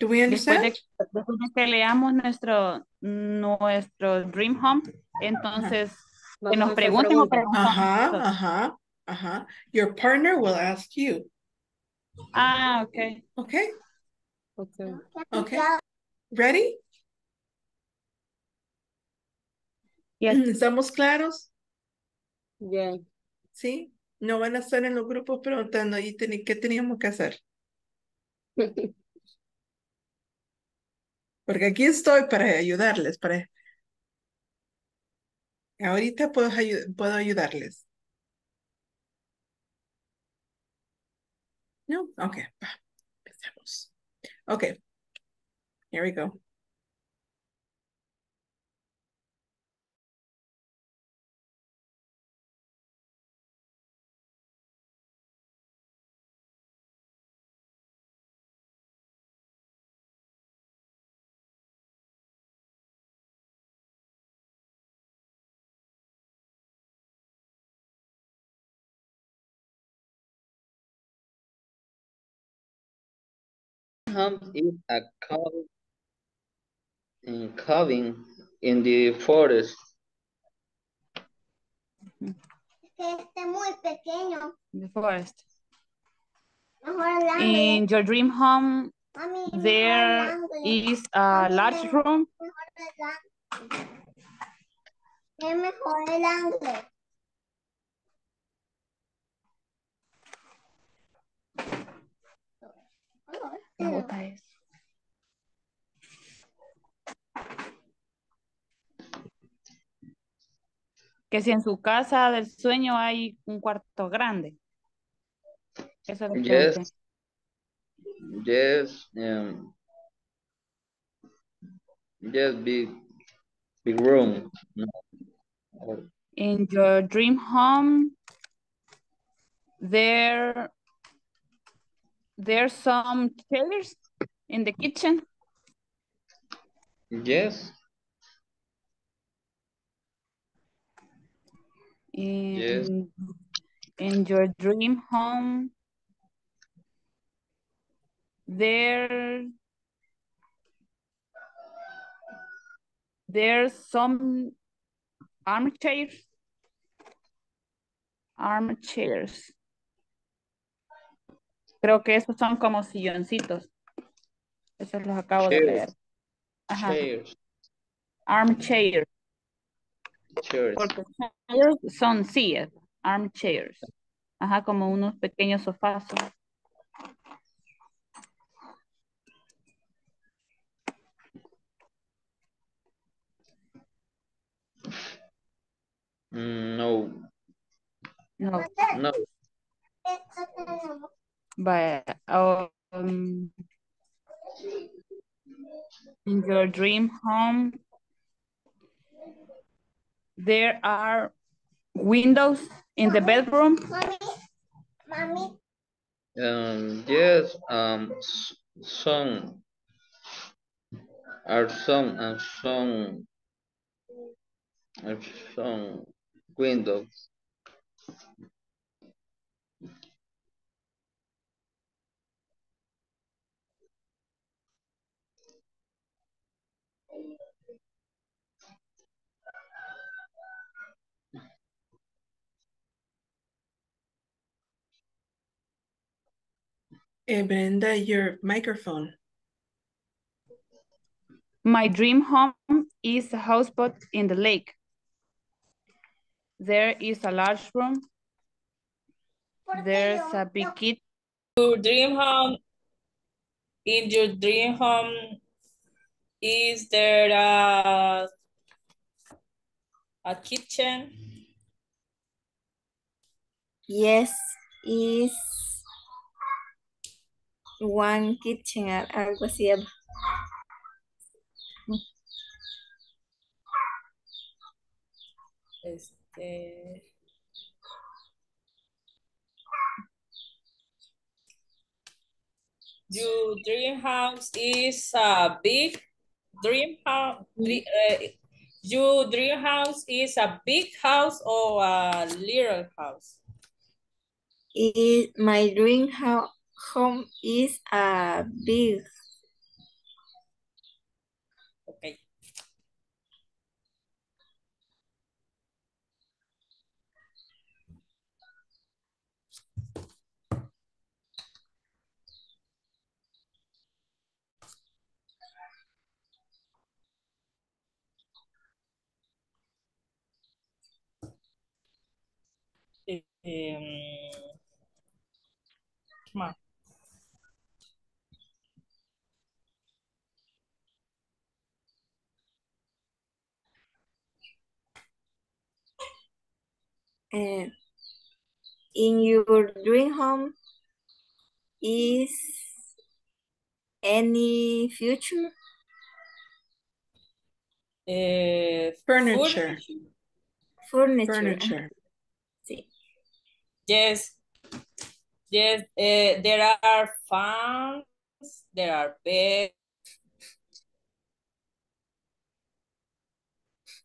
Do we Después understand? de, después de que leamos nuestro, nuestro Dream Home, entonces que Vamos a nos pregunten o preguntamos Ajá, ajá, ajá. Your partner will ask you. Ah, ok. Okay, Okay. okay. Ready? Yes. ¿Estamos claros? Bien. Sí. No van a estar en los grupos preguntando, ¿y qué teníamos que hacer? [laughs] Porque aquí estoy para ayudarles, para... Ahorita puedo, ayu- puedo ayudarles. No, ok, va, empecemos. Ok, here we go. Home is a cabin in cabin in the forest. Esté muy pequeño. The forest. In your dream home, Mami, mejor there hablando. is a large room. Es. Que si en su casa del sueño hay un cuarto grande. Eso les pregunté. Yes. Yes. Um, yes, big, big room. In your dream home, there there's some chairs in the kitchen. Yes. In, in your dream home, there there's some armchairs. Armchairs. Creo que esos son como silloncitos. Esos los acabo de leer. Ajá. Chairs. Armchairs. Chairs. Porque chairs son sillas, armchairs. Ajá, como unos pequeños sofás. Mm, no. No, No. Esto tenemos. but um, in your dream home, there are windows in the bedroom. Mami, mami, Um, yes, um, some are some and some are some windows. Eh, Brenda, your microphone. My dream home is a houseboat in the lake. There is a large room. There's a big kitchen. Your dream home, in your dream home, is there a, a kitchen? Yes, is one kitchen, al- algo así. Este, your dream house is a big dream house. Uh, your dream house is a big house or a little house? Is my dream ho- home is a big. Okay. Eh, em, Come on. And in your dream home is any future? Eh, Furniture. Furniture. Furniture. Sí. Yes. Yes, eh, there are fans, there are beds.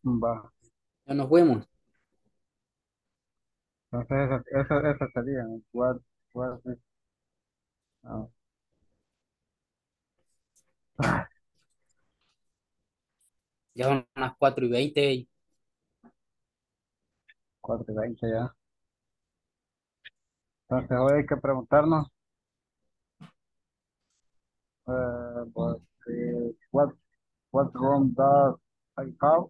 Va. Ya nos fuimos. Entonces, esa, esa, esa sería. What, what is- ah. Ya son las 4 y 20. Cuatro y veinte ya. Entonces hoy hay que preguntarnos. eh, pues, eh, what, what room does I have?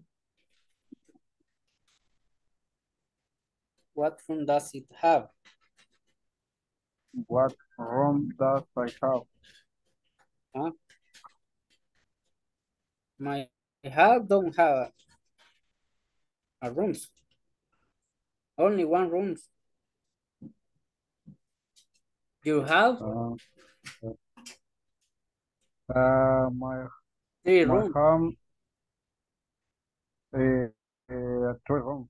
What room does it have? What room does I have? Huh? My house don't have a rooms. Only one room. You have Uh, uh, my three my rooms. home. Uh, uh, three room.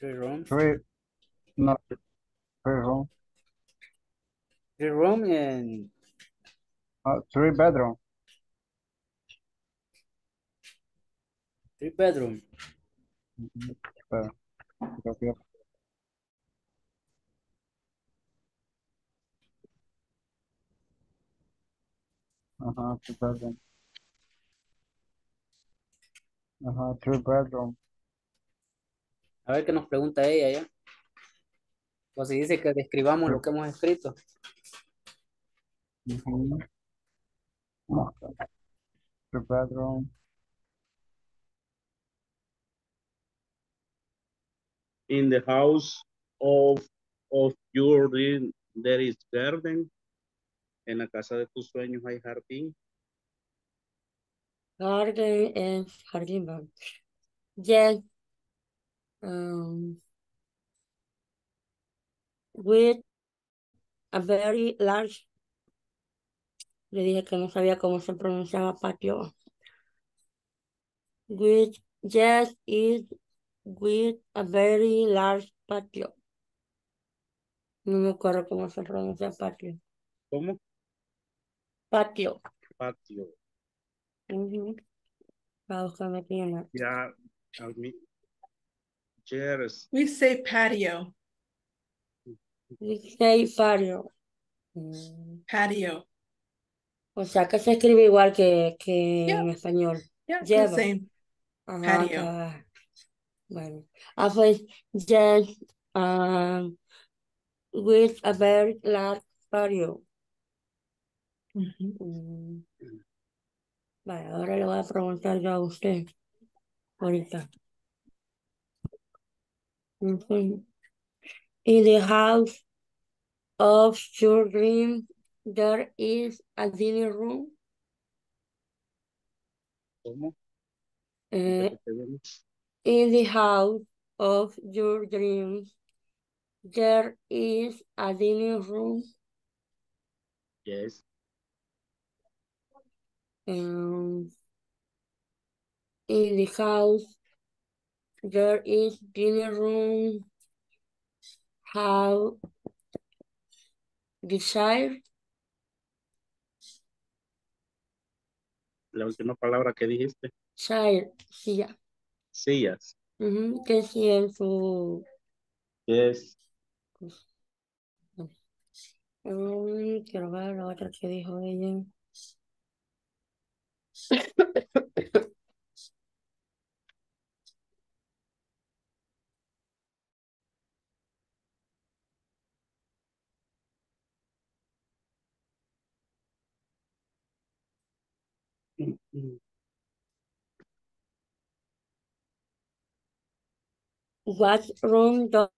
Three rooms. Three. No. Three room. Three room and Uh, three bedroom. three bedroom. Espera. creo que- Ajá, two bedroom. Ajá, three bedroom. A ver qué nos pregunta ella ya. O si dice que describamos lo que hemos escrito. Bedroom. In the house of, of your dream, there is garden. En la casa de tus sueños hay jardín. Garden and jardín. Yes. Um, with a very large. Le dije que no sabía cómo se pronunciaba patio. With yes is with a very large patio. No me acuerdo cómo se pronuncia patio. ¿Cómo? Patio. Patio. Ujú. Voy a buscarme aquí en la- mi- Yes, We say patio, Say patio. Mm, patio. O sea que se escribe igual que, que Yeah. en español. Yeah, the same. Ajá, Patio. acá. Bueno. Ah, pues, yes, um, with a very large patio. Ujú. Mm. Vale, ahora le voy a preguntar yo a usted. Ahorita. Ujú. In the house of your dream, there is a dining room. ¿cómo? Eh, in the house of your dreams, there is a dining room. Yes, Um, in the house, there is dining room. How desire la última palabra que dijiste. child, silla. Sillas. Ujú, que si en su Yes. Mm, quiero ver la otra que dijo ella. [coughs] What room do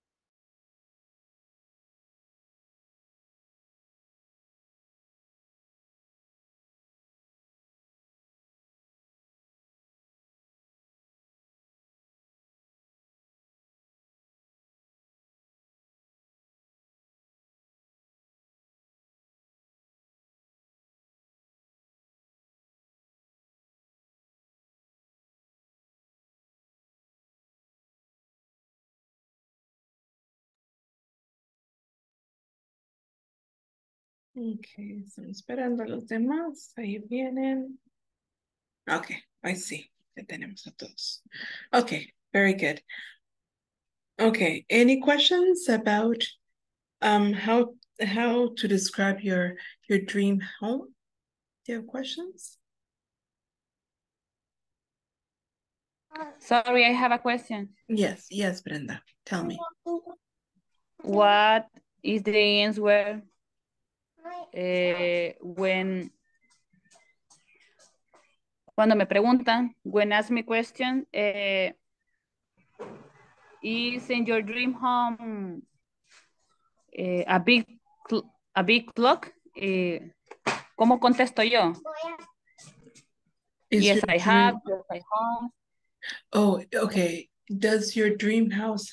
Okay, estamos esperando a los demás. Ahí vienen. Okay, I see. Ya tenemos a todos. Okay, very good. Okay, any questions about um how how to describe your your dream home? Do you have questions? Sorry, I have a question. Yes, yes, Brenda. Tell me. What is the answer eh, when cuando me preguntan, when ask me question, eh, is in your dream home eh, a big a big clock? Eh, ¿Cómo contesto yo? Is yes, I have. dream- Yes, I have. Oh, okay. Does your dream house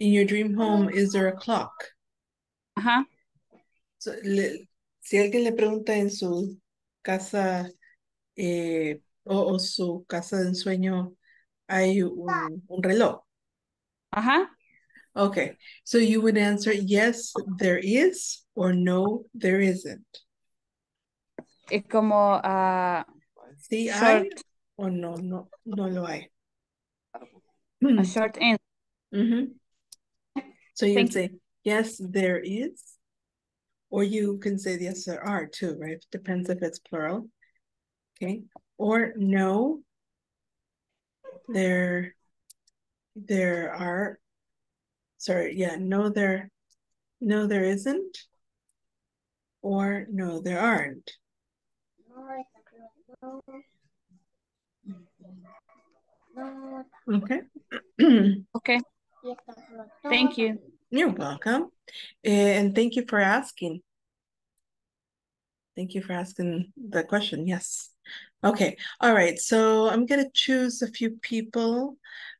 in your dream home is there a clock? Ajá. So, le- si alguien le pregunta en su casa eh, o, o su casa de ensueño, hay un, un reloj. Ajá. Okay, so you would answer yes, there is, or no, there isn't. Es como ah, Sí hay o no, no, no lo hay. a short answer. Mhm. So you Thank say, yes, there is. Or you can say, yes, there are too, right? Depends if it's plural. Okay, or no. There, there are, sorry, yeah, no, there, no, there isn't. Or no, there aren't. Okay. Okay, [clears throat] thank you. You're welcome. And thank you for asking. Thank you for asking the question. Yes. Okay. All right. So I'm going to choose a few people.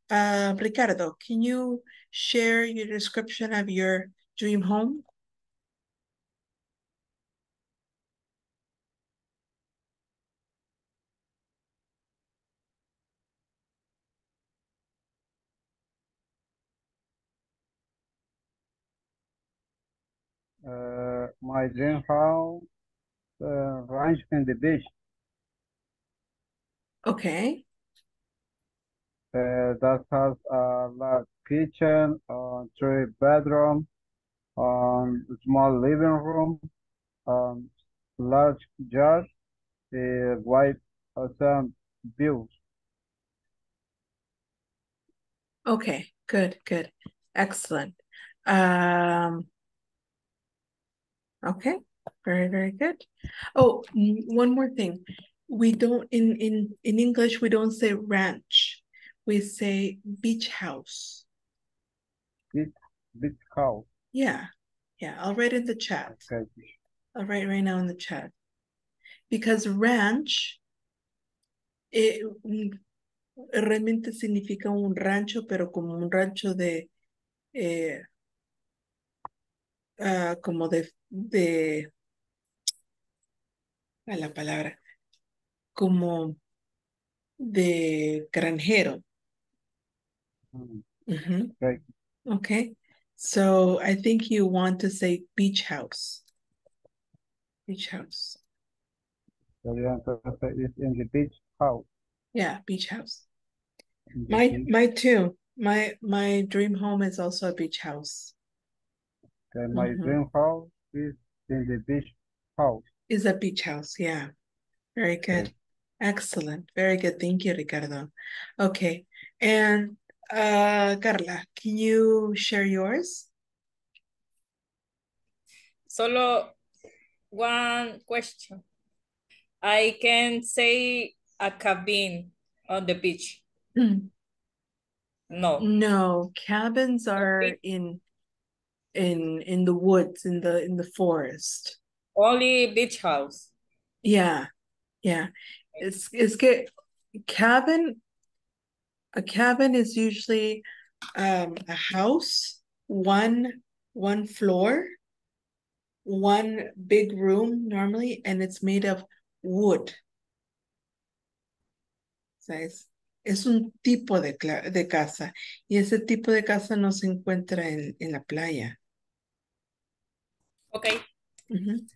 Uh, Ricardo, can you share your description of your dream home? Uh, my dream house uh, ranch in the beach. Okay. Uh, that has a large kitchen, uh, three bedroom, um, small living room, um, large yard, uh, wide ocean views. Okay. Good. Good. Excellent. Um. Okay. Very, very good. Oh, one more thing. We don't in in in English we don't say ranch. We say beach house. Beach, beach house. Yeah. Yeah, I'll write in the chat. Okay. I'll write right now in the chat. Because ranch eh, mm, realmente significa un rancho, pero como un rancho de eh, ah, como de de a la palabra como de granjero. Mm, Ujú. Okay. Okay. So I think you want to say beach house. Beach house. So the answer is in the beach house. Yeah, beach house. My beach. my too. My my dream home is also a beach house. Okay, my Mhm. dream house is in the beach house. Is a beach house, yeah. Very good. Okay. Excellent. Very good. Thank you, Ricardo. Okay. And uh Carla, can you share yours? Solo one question. I can say a cabin on the beach. Mm. No. No, cabins are Okay. in in in the woods, in the in the forest. Only beach house. Yeah, yeah. It's it's que cabin. A cabin is usually um a house, one one floor, one big room normally, and it's made of wood. Es, es un tipo de, de casa y ese tipo de casa no se encuentra en, en la playa. Okay. Ujú.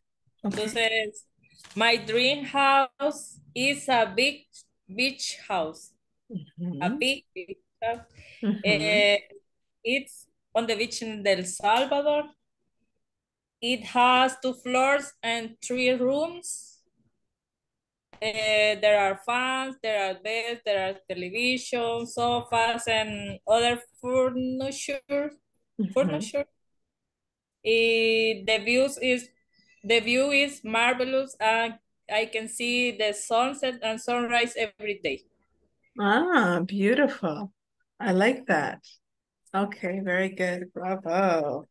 Okay. Entonces, my dream house is a big beach house. A Mhm, big beach house. mhm. Eh, it's on the beach in El Salvador. It has two floors and three rooms. Eh, there are fans, there are beds, there are television, sofas, and other furniture. Mhm. Furniture. Eh, the views is the view is marvelous, and I can see the sunset and sunrise every day. Ah, beautiful. I like that. Okay, very good. Bravo.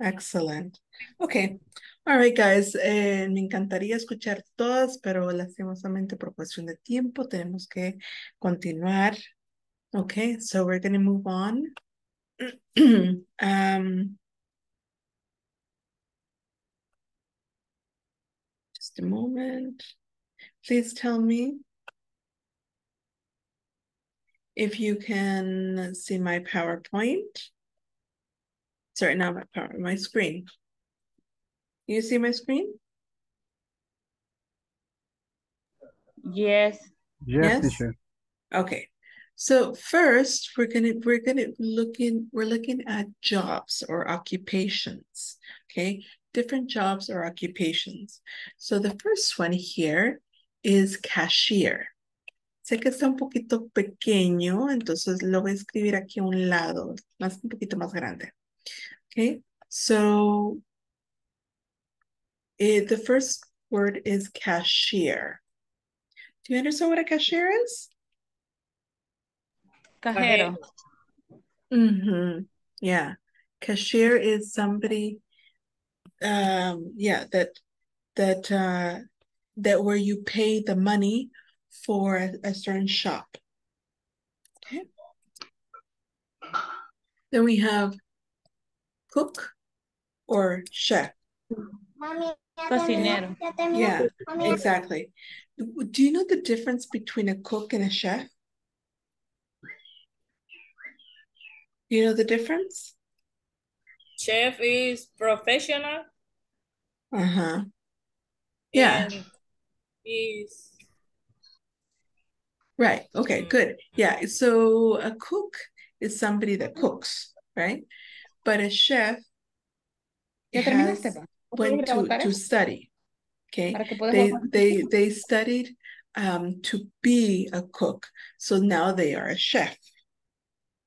Excellent. Okay. All right, guys. Eh, me encantaría escuchar todas, pero lastimosamente por cuestión de tiempo tenemos que continuar. Okay, so we're going to move on. [clears throat] um, just a moment. Please tell me if you can see my PowerPoint. Sorry, not my power, my screen. You see my screen? Yes. Yes, Yes? teacher. Okay. So first, we're gonna we're gonna looking we're looking at jobs or occupations. Okay, different jobs or occupations. So the first one here is cashier. Sé que está un poquito pequeño, entonces lo voy a escribir aquí a un lado, más un poquito más grande. Okay, so eh, the first word is cashier. Do you understand what a cashier is? Cajero. Mm-hmm. Yeah. Cashier is somebody um yeah that that uh that where you pay the money for a, a certain shop. Okay. Then we have cook or chef. Cocinero. terminó, ya terminó. Yeah, exactly. Do you know the difference between a cook and a chef? You know the difference? Chef is professional. Uh-huh. Yeah. And is Right. Okay, Mm. good. Yeah. So a cook is somebody that cooks, right? But a chef has terminaste? pa? ¿O puedes went to, to study. Okay. Para que puedas They they they studied um to be a cook. So now they are a chef.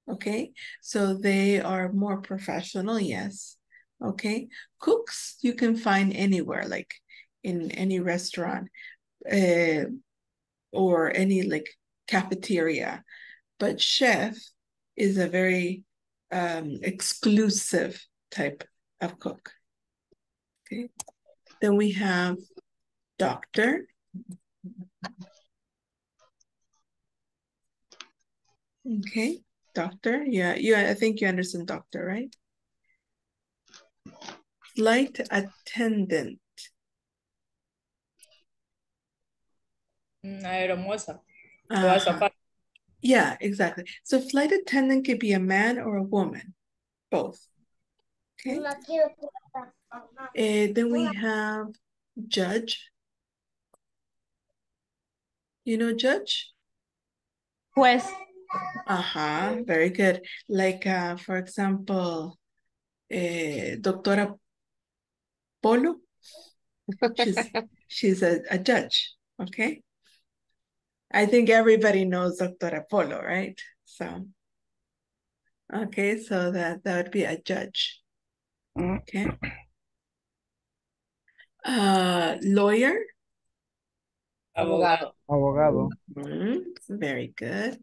Okay. So they are more professional, yes. Okay. Cooks you can find anywhere, like in any restaurant. Uh or any like cafeteria. But chef is a very um, exclusive type of cook. Okay. Then we have doctor. Okay, doctor. Yeah, yeah, I think you understand doctor, right? Flight attendant. mm, aeromoza. O Uh-huh. Yeah, exactly. So flight attendant could be a man or a woman, both. Okay. no quiero que- Mamá. Eh, then we have judge. You know judge? Juez. Uh-huh, very good. Like uh, for example, eh, Doctora Polo. She's [laughs] she's a, a judge, okay? I think everybody knows Doctora Polo, right? So okay, so that that would be a judge. Okay. Uh lawyer. Abogado. Abogado. Mhm, Very good.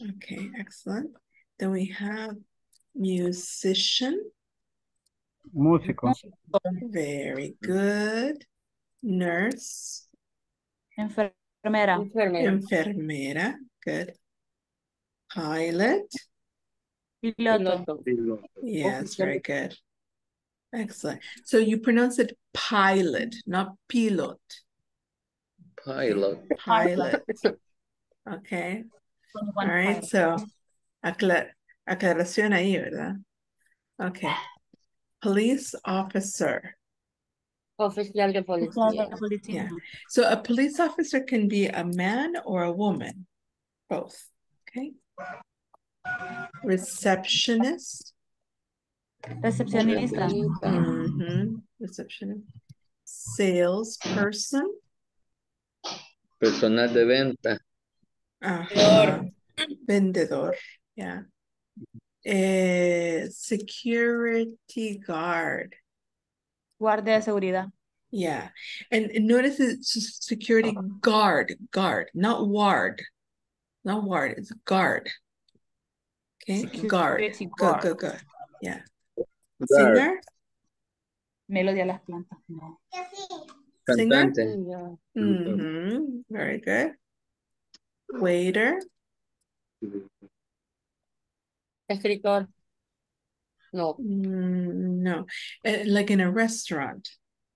Okay, excellent. Then we have musician. Músico. Very good. Nurse. Enfermera. Enfermera. Enfermera. Good. Pilot. Piloto. Piloto. Yes, very good. Excellent. So you pronounce it pilot, not pilot. Pilot. Pilot. Okay. All right. All one right. So acla- aclaración ahí, ¿verdad? Okay. Police officer. Oficial de policía. Yeah. So a police officer can be a man or a woman, both. Okay. Receptionist. Recepcionista. Mhm, Receptionist. Salesperson. Personal de venta. Ajá. Vendedor. Yeah. Eh, security guard. Guardia de seguridad. Yeah. And and notice it's s- security guard, guard, not ward. Not ward, it's guard. Okay, guard. Security Good, guard. good, good. Yeah. Guard. Singer, Melodía a las plantas. No. singer. Cantante. Mm-hmm. Very good. Waiter. Escritor. No. Mm, no. Uh, like in a restaurant.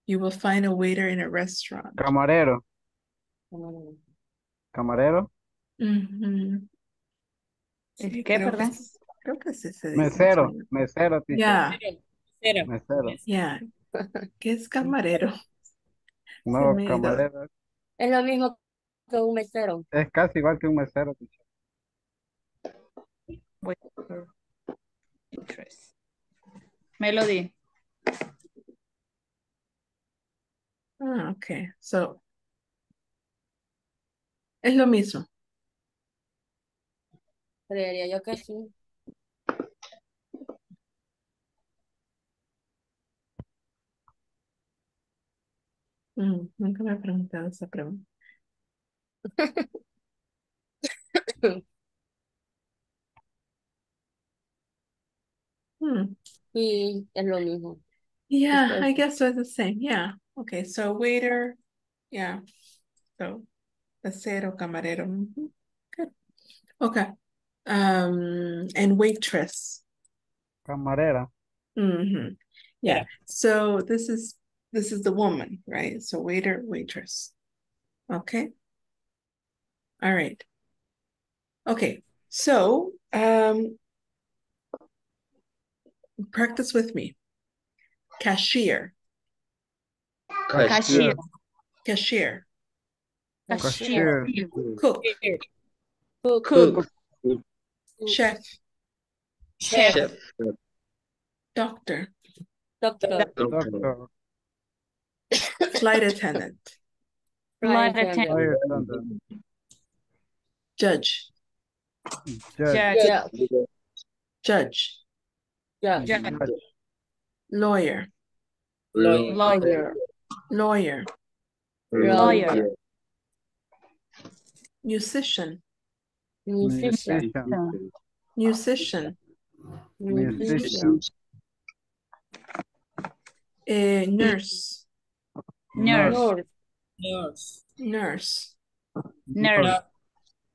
You will find a waiter in a restaurant. Camarero. Camarero. Mhm. ¿El Sí, qué, perdón? creo que sí se dice en Mesero. Mesero, teacher. Yeah, Cero. Mesero. yeah. ¿Qué es camarero? No, camarero. Es lo mismo que un mesero. Es casi igual que un mesero, teacher. Waiter. Waitress. Melody. Ah, okay. So, es lo mismo. Creería yo que sí. Mm, nunca me he preguntado esa pregunta. [laughs] Hmm. Sí, es lo mismo. Yeah, Ustedes. I guess it's the same. Yeah. Okay, so waiter. Yeah. So, mesero, camarero. mhm, Good. Okay. Um, and waitress. Camarera. hmm Yeah. Yeah. So this is this is the woman, right? So waiter, waitress. Okay. All right. Okay. So, um, practice with me. Cashier, Cashier. cashier, Cashier. cook, Cook. cook, chef, Chef. Chef. doctor, Doctor. Doctor. flight attendant, Flight Flight attendant. Fire attendant. judge, Judge. Judge. Yeah. judge, Judge. lawyer, Lawyer. lawyer, Lawyer. musician, Musician. Musician. musician, Musician. nurse, Nurse. Nurse. Nurse. nurse, Nurse.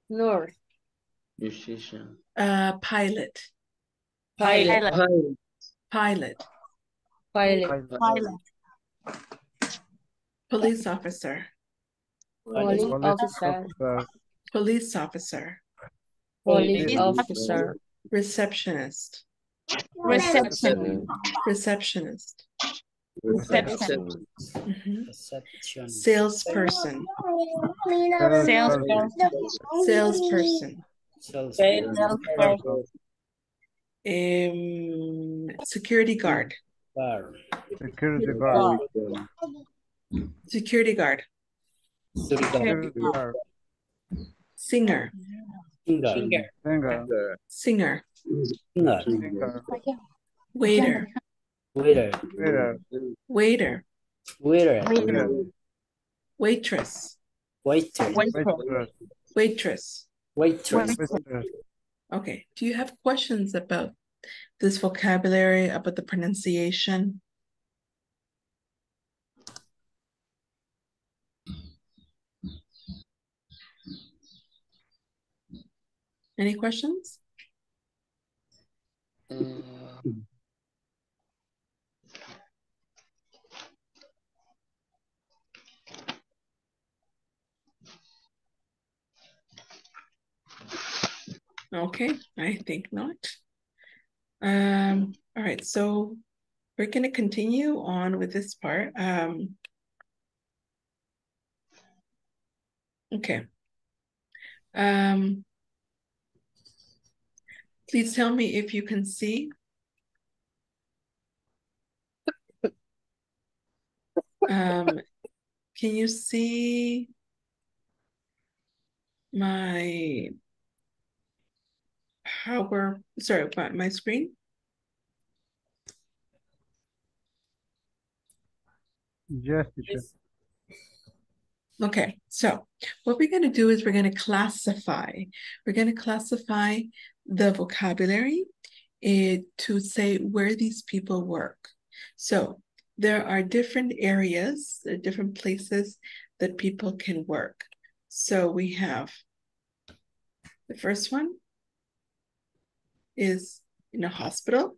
Nurse. Musician. uh, pilot, Pilot. Pilot. pilot, Pilot. Pilot. police officer, Police Police officer. officer. police officer, Police Police officer. receptionist, Reception. receptionist, Reception. mhm, Reception. salesperson, Salesperson. salesperson, Sales. Salesperson. Um, security guard, Security guard. security guard, Security guard. singer, Singer. Singer. Singer. waiter, Waiter. Waiter. waiter, Waiter. Waiter. waitress, Waiter. Waitress. waitress. Waitress. Waitress. Okay, do you have questions about this vocabulary, about the pronunciation? Any questions? Uh, Okay, I think not. Um, all right, so we're going to continue on with this part. Um, okay. Um, please tell me if you can see. Um, can you see my power, sorry, my, my screen? Yes, teacher. Okay, so what we're going to do is we're going to classify. We're going to classify the vocabulary eh, to say where these people work. So there are different areas, there are different places that people can work. So we have the first one is in a hospital.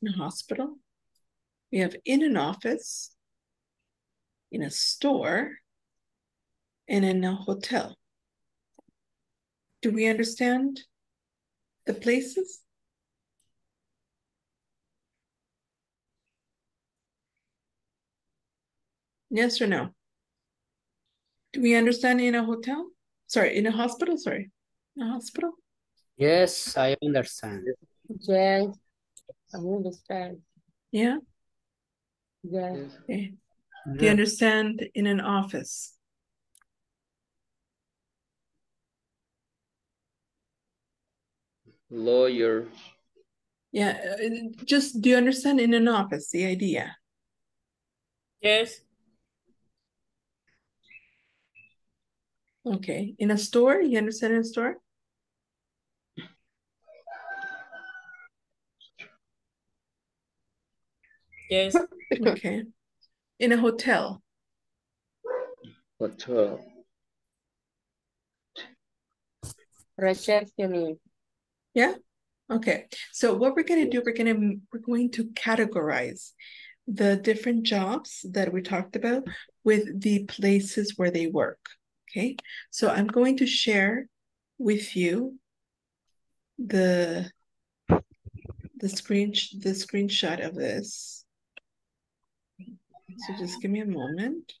In a hospital. We have in an office, in a store, and in a hotel. Do we understand the places? Yes or no? Do we understand in a hotel? Sorry, in a hospital, sorry. In a hospital? Yes, I understand. Yes, I understand. Yeah? Yes. Okay. Do you understand in an office? Lawyer. Yeah, uh, just do you understand in an office, the idea? Yes. Okay, in a store, you understand in a store? Yes. [laughs] Okay. In a hotel, Hotel. Receptionist. yeah? Okay, so what we're gonna do, we're gonna, we're going to categorize the different jobs that we talked about with the places where they work, okay? So I'm going to share with you the the screen, the screenshot of this. So just give me a moment.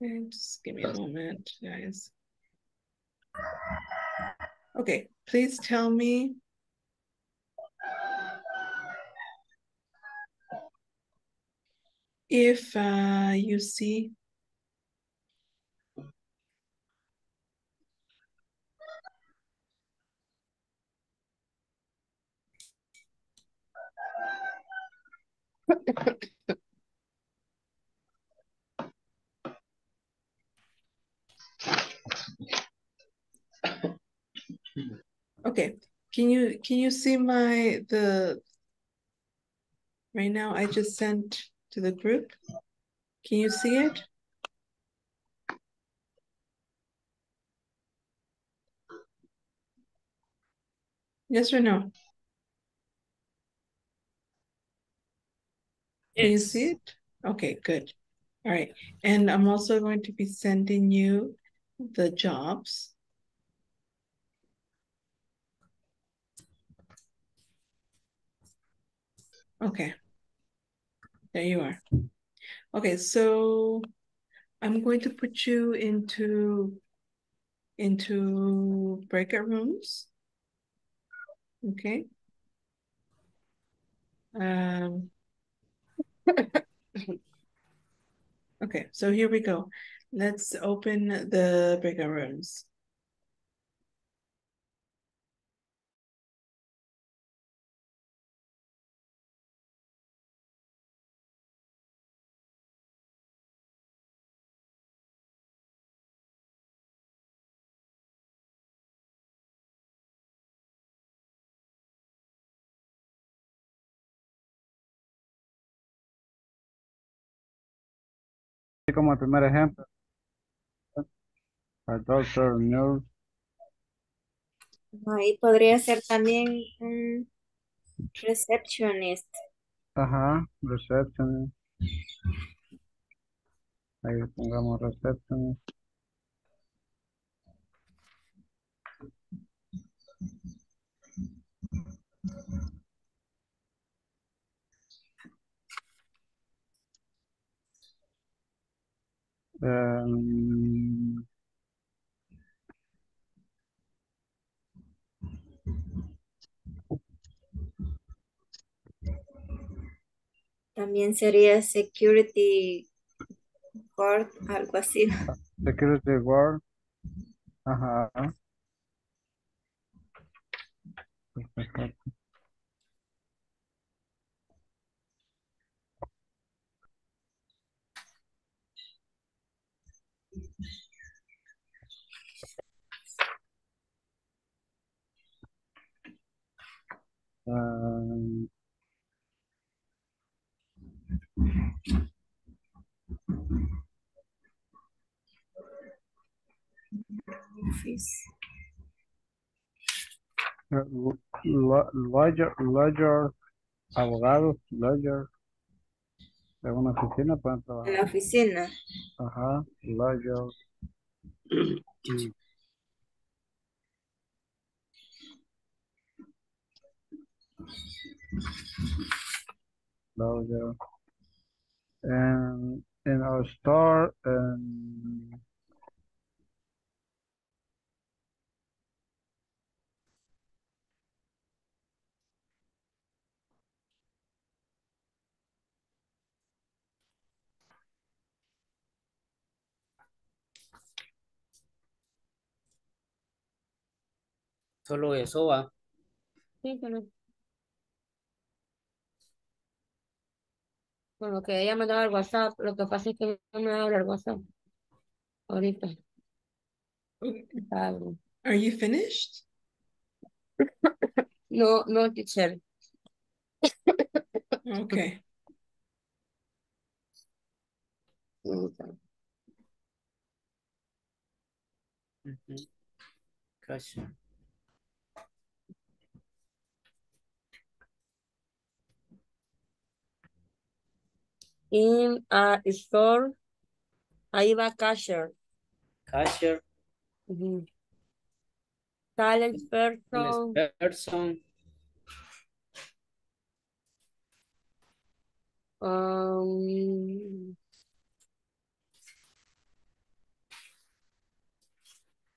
Okay, just give me a moment, guys. Okay, please tell me. If uh, you see Okay, can you can you see my the right now I just sent to the group? Can you see it? Yes or no? Can you see it? Okay, good. All right. And I'm also going to be sending you the jobs. Okay. There you are. Okay, so I'm going to put you into into breakout rooms. Okay. Um [laughs] Okay, so here we go. Let's open the breakout rooms. Como el primer ejemplo. A doctor, nurse, Ahí podría ser también un receptionist. ajá, reception, Ahí pongamos reception. Um, También sería security guard, algo así. [laughs] security guard. Ajá. Um, lawyer, lawyer, abogados, lawyer. En una oficina pueden En trabajar. la oficina. Ajá, lawyer. [clears throat] Lawyer. And in our store, and Solo eso va. Sí, solo- Lo que ella me daba el WhatsApp, lo que pasa es que no me habla el WhatsApp. Ahorita. [laughs] Está bien. Are you finished? No, no, teacher. Okay. Ujú. Cashier. In a store, ahí va cashier. Cashier. Ujú. Talent Sales person, person. um,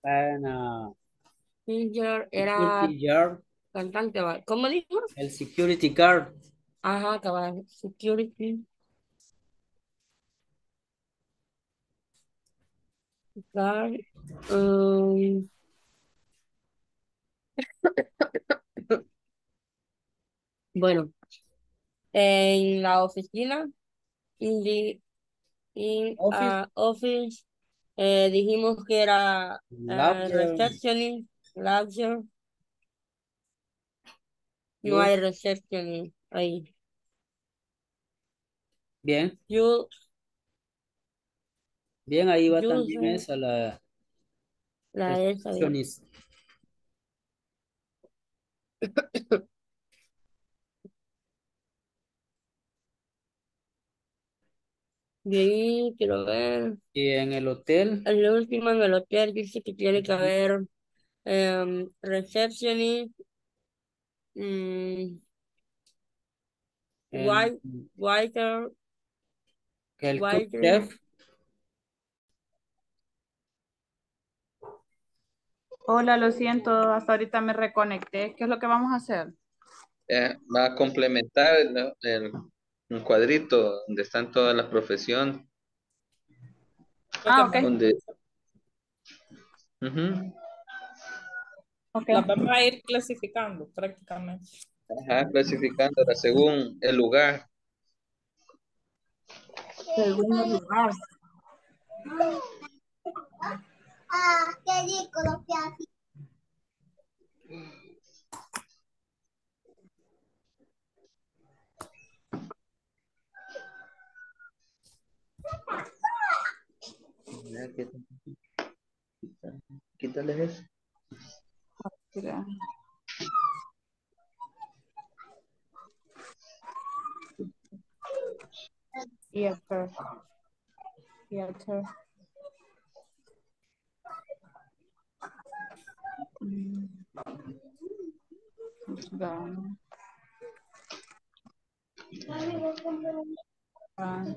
And, uh, singer, era cantante. ¿cómo dijo? El security guard. Ajá, cabal, security. Guard, um, bueno, en la oficina, in the, in Office. a office, eh, dijimos que era Louder. receptionist, louder. No hay receptionist ahí. Bien, You, bien, ahí va también esa, la la esa, ahí quiero ver. Y en el hotel, El último en el hotel dice que tiene que haber em, receptionist, mm, white, waiter, el waiter. chef, Hola, lo siento, hasta ahorita me reconecté. ¿Qué es lo que vamos a hacer? Eh, va a complementar el, el- un cuadrito donde están todas las profesiones. Ah, ok. Donde, Ujú, Ok. Las vamos a ir clasificando prácticamente. ajá, clasificándola según el lugar. Segundo lugar. Ah, che dicono piatti. ¿Qué tal es? Yes, sir. Yeah, sir. Theater. Theater. Mm. Down. Um,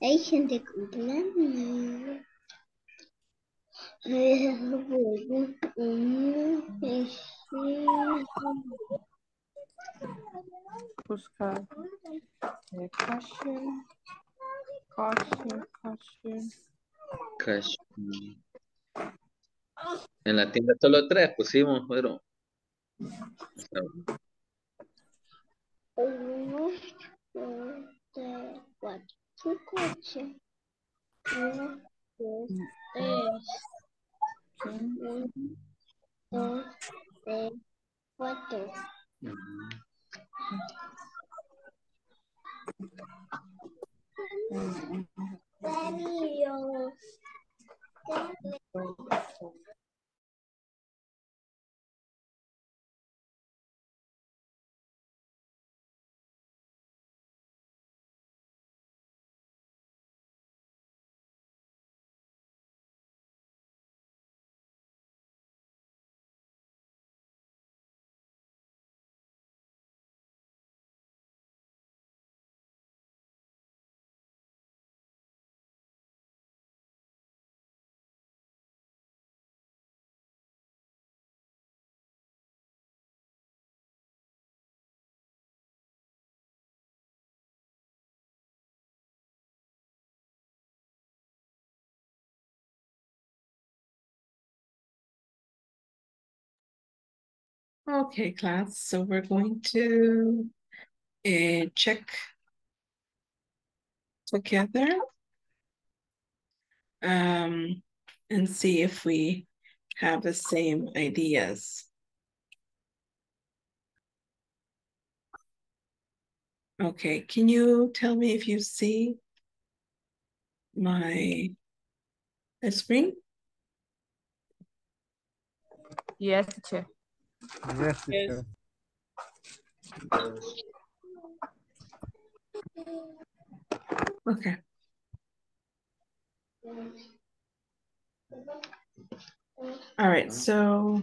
Hay buscar. Eh, cashier. Cashier, cashier. Cash. mm. En la tienda solo tres pusimos, pero. Uno, dos, tres, cuatro. Coche. Uno, dos, tres. Uno, dos, tres, cuatro. Adiós. Okay, class, so we're going to uh, check together um, and see if we have the same ideas. Okay, can you tell me if you see my screen? Yes, teacher. Yes. Okay. All right, so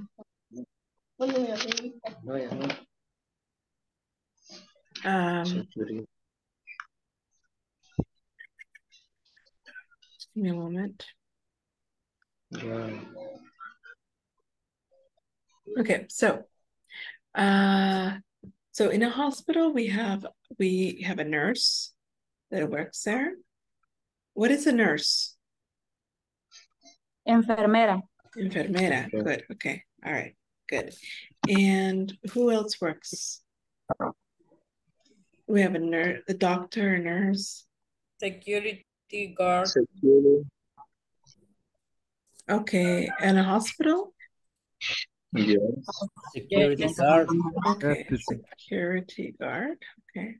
um, give me a moment. Ya. Okay, so uh so in a hospital we have we have a nurse that works there. What is a nurse? Enfermera. Enfermera. Good. Okay. All right. Good. And who else works? We have a nurse, a doctor, a nurse. Security guard. Security. Okay. And a hospital? Yes. Security Yes. guard. Okay. Security guard. Okay.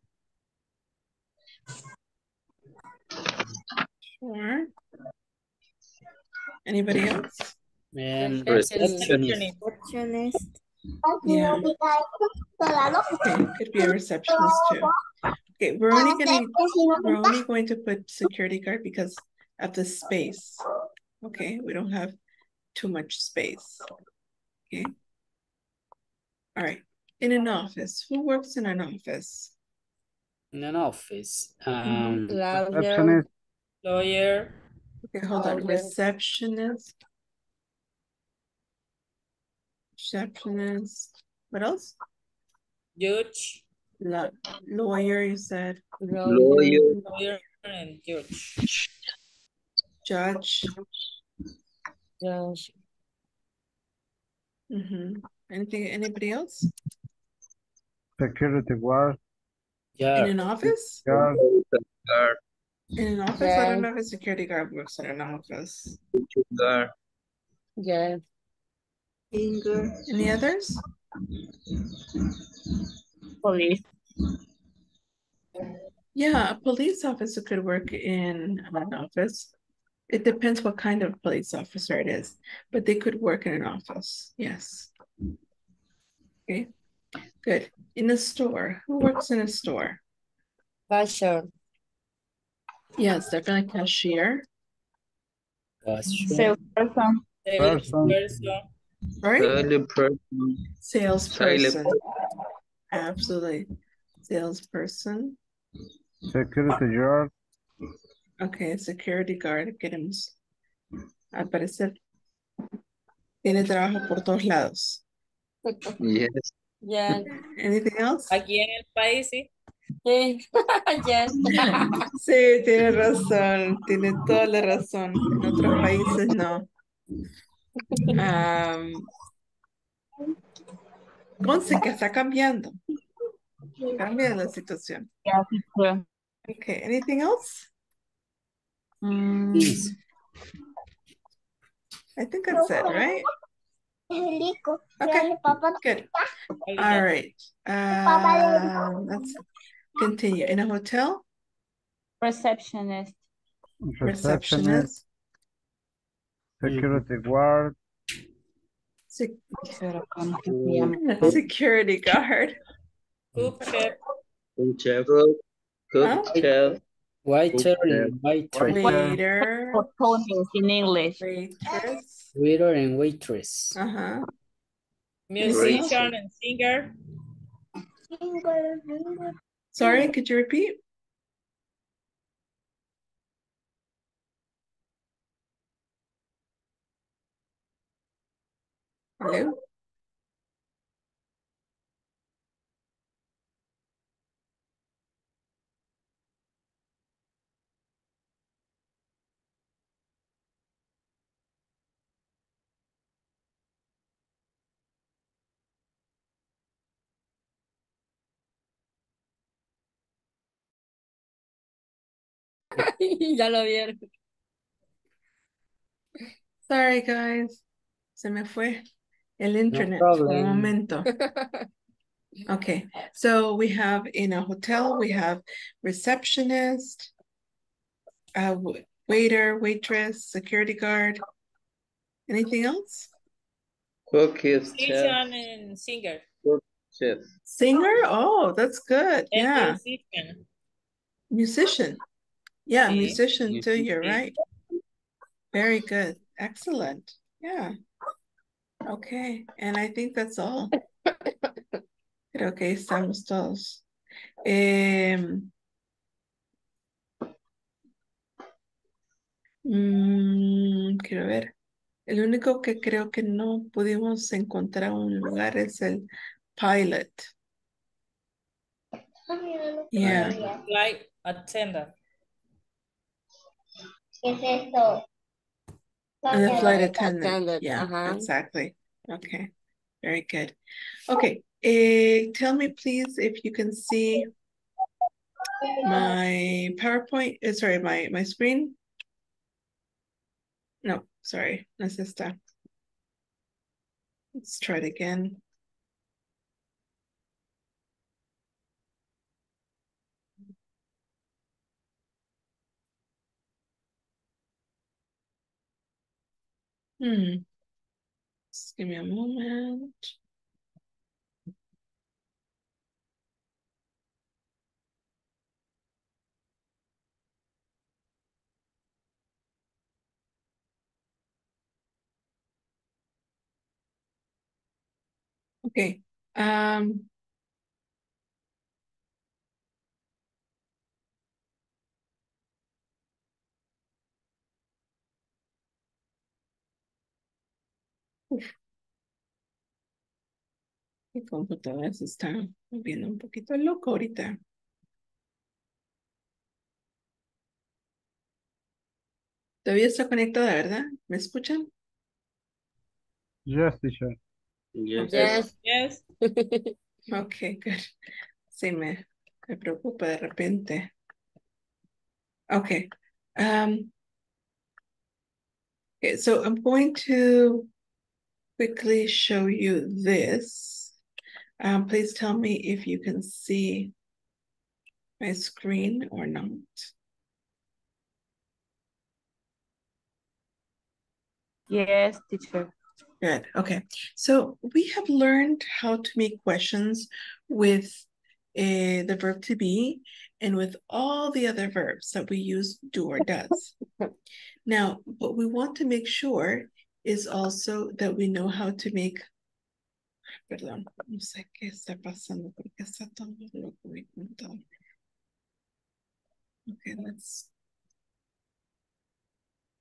Sure. Anybody else? And Receptionist. receptionist. Receptionist. Yeah. Okay, could be a receptionist too. Okay, we're only gonna, we're only going to put security guard because of the space. Okay, we don't have too much space. Okay. All right, in an office, who works in an office? In an office. Mm-hmm. Um, Lawyer. Receptionist, Lawyer. Okay, hold on, receptionist. Receptionist, what else? Judge. La- lawyer, you said, Lawyer. Lawyer and judge. judge, Judge. Mm-hmm. Anything, anybody else? security guard, Yeah. In an office? guard, Guard. In an office? I don't know if a security guard works in an office. Guard. Yeah. Finger. Any others? Police. Yeah, a police officer could work in an office. It depends what kind of police officer it is, but they could work in an office, yes. Okay, good. In a store, who works in a store? Cashier. Yes, definitely cashier. Salesperson. Person. Person. Right? Silent person. Salesperson. Absolutely. Salesperson. Security guard. Okay, security guard, queremos. Al parecer tiene trabajo por todos lados. Yes. Yes. Anything else? Aquí en el país, sí. Sí. [laughs] yes. Sí, tiene razón, tiene toda la razón. En otros países no. Am, Conce que está cambiando. Cambia la situación. Yeah. Okay, anything else? Mm, I think that's it, right? Okay, good. All right. Um, let's continue. In a hotel, receptionist. receptionist, Security guard. sec- Pero, se [laughs] security guard. Cook, chef. Un chef. Cook, Huh? cook, chef, Waiter and waitress. Waiter, Hostess in English. waitress. Waiter and waitress. Uh-huh. Musician and singer. Sorry, could you repeat? Hello? [laughs] ya lo vieron. Sorry, guys. Se me fue el internet por un problem. momento. [laughs] Okay, so we have in a hotel, we have receptionist, uh, waiter, waitress, security guard. Anything else? cook is chef, Musician and singer. Cook, chef. Singer? Oh, that's good. And Yeah. musician. Musician. Yeah, Sí. musician too, you're right. Very good. Excellent. Yeah. Okay, and I think that's all. Creo que estamos todos. Em, mm, quiero ver. El único que creo que no pudimos encontrar un lugar es el pilot. Yeah. Flight attendant. ¿Qué es esto? And the flight Attendant, attendant. Yeah, uh-huh. exactly. Okay, very good. Okay, eh, tell me please if you can see my PowerPoint, uh, sorry, my, my screen. No, sorry, no es esta. Let's try it again. Hmm. Just give me a moment. Okay, um. Mi computadora se está moviendo un poquito loco ahorita. Todavía está conectada, ¿verdad? ¿Me escuchan? Yes, teacher. Yes. Yes. Yes. Ok, good. Sí, me, me preocupa de repente. Okay. Um, okay, so I'm going to quickly show you this. Um, please tell me if you can see my screen or not? Yes, teacher. Good. Okay. So we have learned how to make questions with uh, the verb to be and with all the other verbs that we use do or does. [laughs] now, what we want to make sure is also that we know how to make Perdón, no sé qué está pasando porque está todo loco. Okay, let's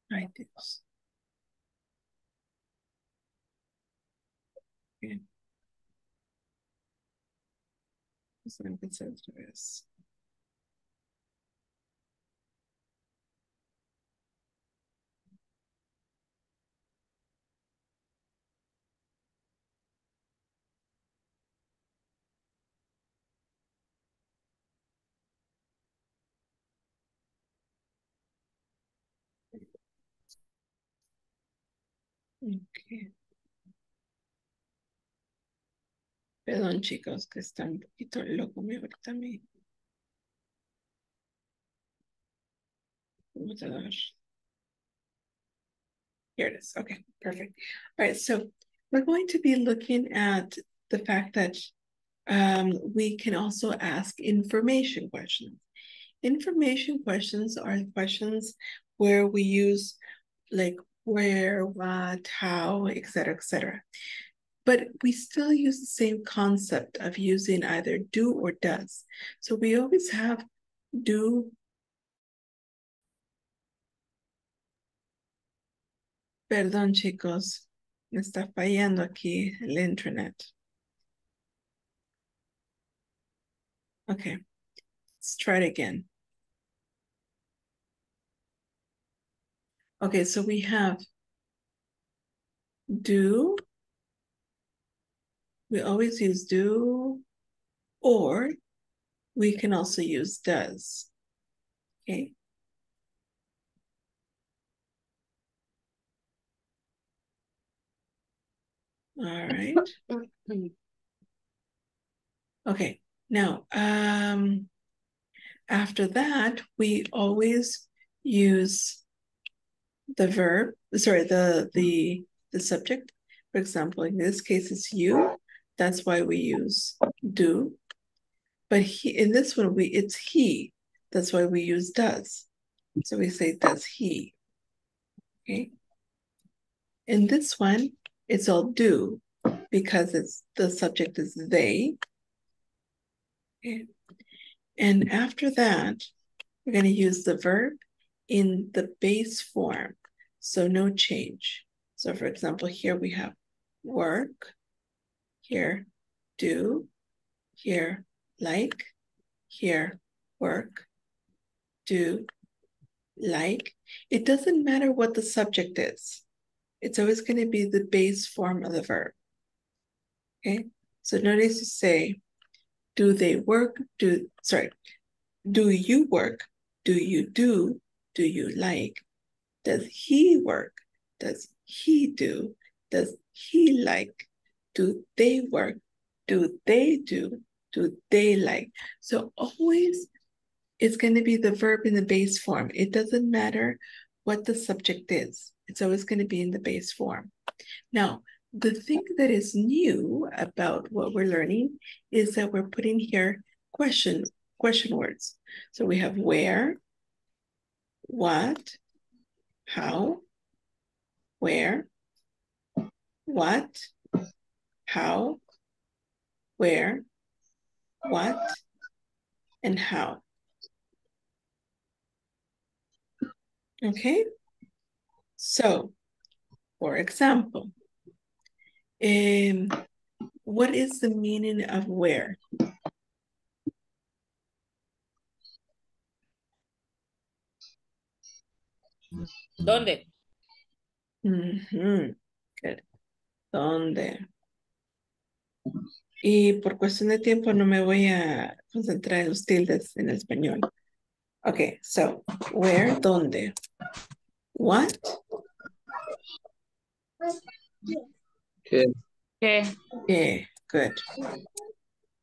try this. Okay. Empezar otra vez. Okay. Perdón, chicos, que está un poquito loco mi ahorita mi computador. Here it is. Okay, perfect. All right, so we're going to be looking at the fact that um, we can also ask information questions. Information questions are questions where we use like where, what, how, etc., etc. But we still use the same concept of using either do or does. So we always have do. Perdón, chicos, me está fallando aquí el internet. Okay, let's try it again. Okay, so we have do. We always use do, or we can also use does. Okay. All right. Okay, now, um, after that, we always use the verb, sorry, the the the subject. For example, in this case, it's you. That's why we use do. But he in this one, we it's he. That's why we use does. So we say does he. Okay. In this one, it's all do because it's the subject is they. Okay. And after that, we're going to use the verb in the base form. So no change. So for example, here we have work, here do, here like, here work, do, like. It doesn't matter what the subject is. It's always going to be the base form of the verb. Okay, so notice to say, do they work? Do, sorry, do you work? Do you do? Do you like? Does he work? Does he do? Does he like? Do they work? Do they do? Do they like? So always it's going to be the verb in the base form. It doesn't matter what the subject is. It's always going to be in the base form. Now, the thing that is new about what we're learning is that we're putting here question question words. So we have where, what, how, where, what, how, where, what, and how. Okay, so for example, um, what is the meaning of where? ¿Dónde? ¿Dónde? Y por cuestión de tiempo no me voy a concentrar en los tildes en español. Okay, so where, ¿dónde? What? ¿Qué? ¿Qué? Yeah, good.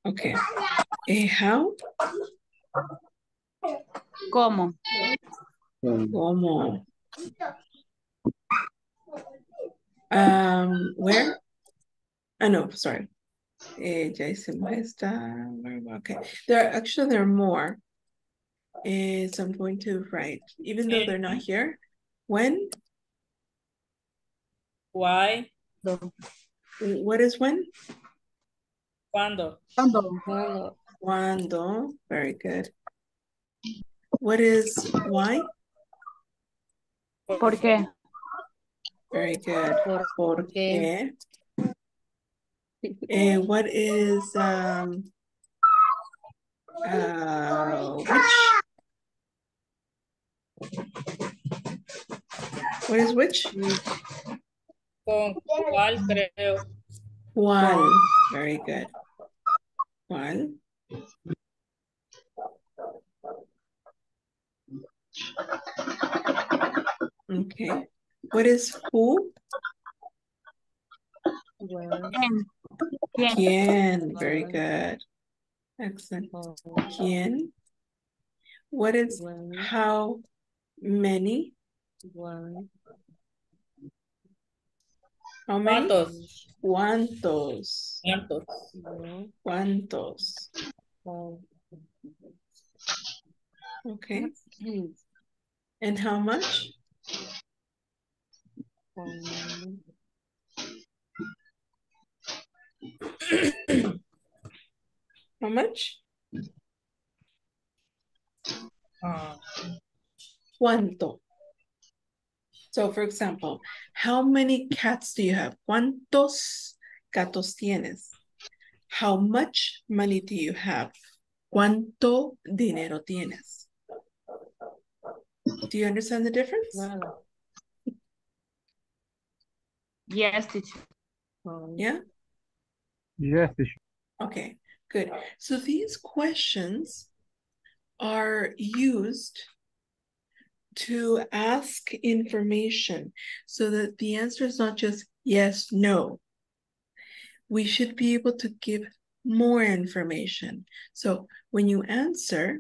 Okay. Eh, how? ¿Cómo? ¿Cómo? Um, where? Ah, no, sorry. Eh, ya hicimos esta. Okay. There are actually there are more. Eh, so I'm going to write, even though they're not here. When? Why? What is when? Cuando? Cuando. Cuando. Very good. What is why? ¿Por qué? Very good. Por ¿Por qué? qué? Eh, what is um uh which? What is which? Con cuál creo. One. Very good. One. Okay. What is who? ¿Quién? ¿Quién? Quién. Very good. Excellent. Quién. What is how many? How many? ¿Cuántos? ¿Cuántos? ¿Cuántos? ¿Cuántos? Okay. And how much? How much? Ah, ¿Cuánto? So for example, how many cats do you have? ¿Cuántos gatos tienes? How much money do you have? ¿Cuánto dinero tienes? Do you understand the difference? Yes, teacher. Yeah? Yes, teacher. Okay, good. So these questions are used to ask information so that the answer is not just yes, no. We should be able to give more information. So when you answer,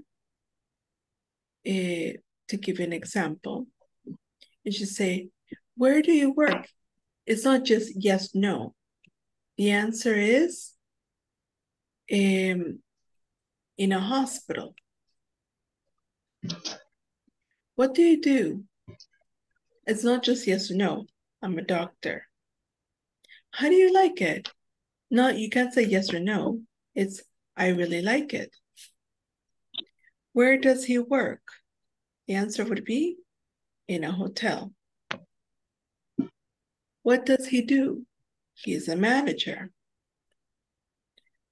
eh, to give an example, you should say, where do you work? It's not just yes, no. The answer is um, in a hospital. What do you do? It's not just yes or no. I'm a doctor. How do you like it? No, you can't say yes or no. It's I really like it. Where does he work? The answer would be in a hotel. What does he do? He is a manager.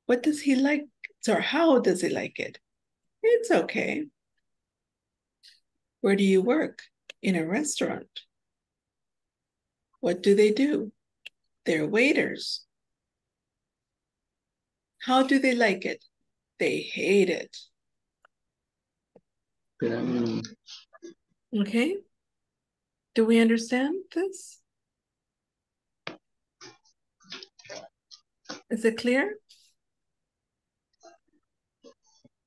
What does he like? Or how does he like it? It's okay. Where do you work? In a restaurant. What do they do? They're waiters. How do they like it? They hate it. Espérame. Um, okay. Do we understand this? Is it clear?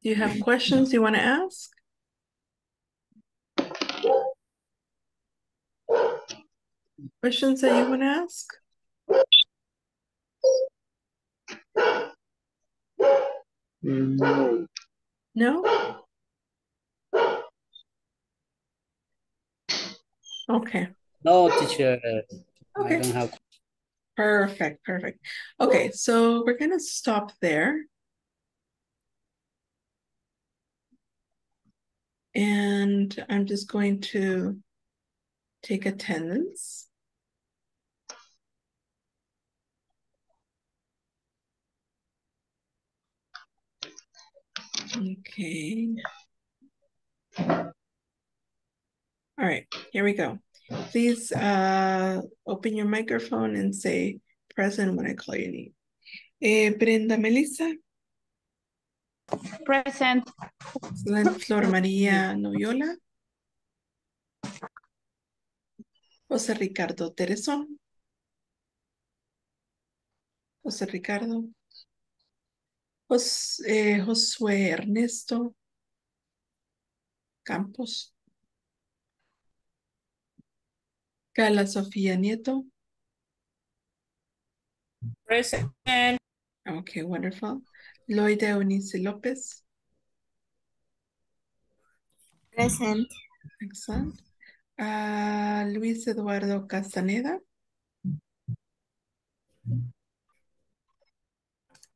Do you have questions you want to ask? Questions that you want to ask? Mm, no. No? Okay. No, teacher. I Okay. don't have. Perfect, perfect. Okay, so we're gonna stop there. And I'm just going to take attendance. Okay. All right, here we go. Please uh, open your microphone and say present when I call your name. Eh, Brenda Melissa, Present. Excellent. Flor María Noyola. José Ricardo Teresón. José Ricardo. Jos- eh, Josué Ernesto. Campos. Carla Sofía Nieto. Present. Okay, wonderful. Loida Eunice López. Present. Excellent. Ah, Luis Eduardo Castaneda.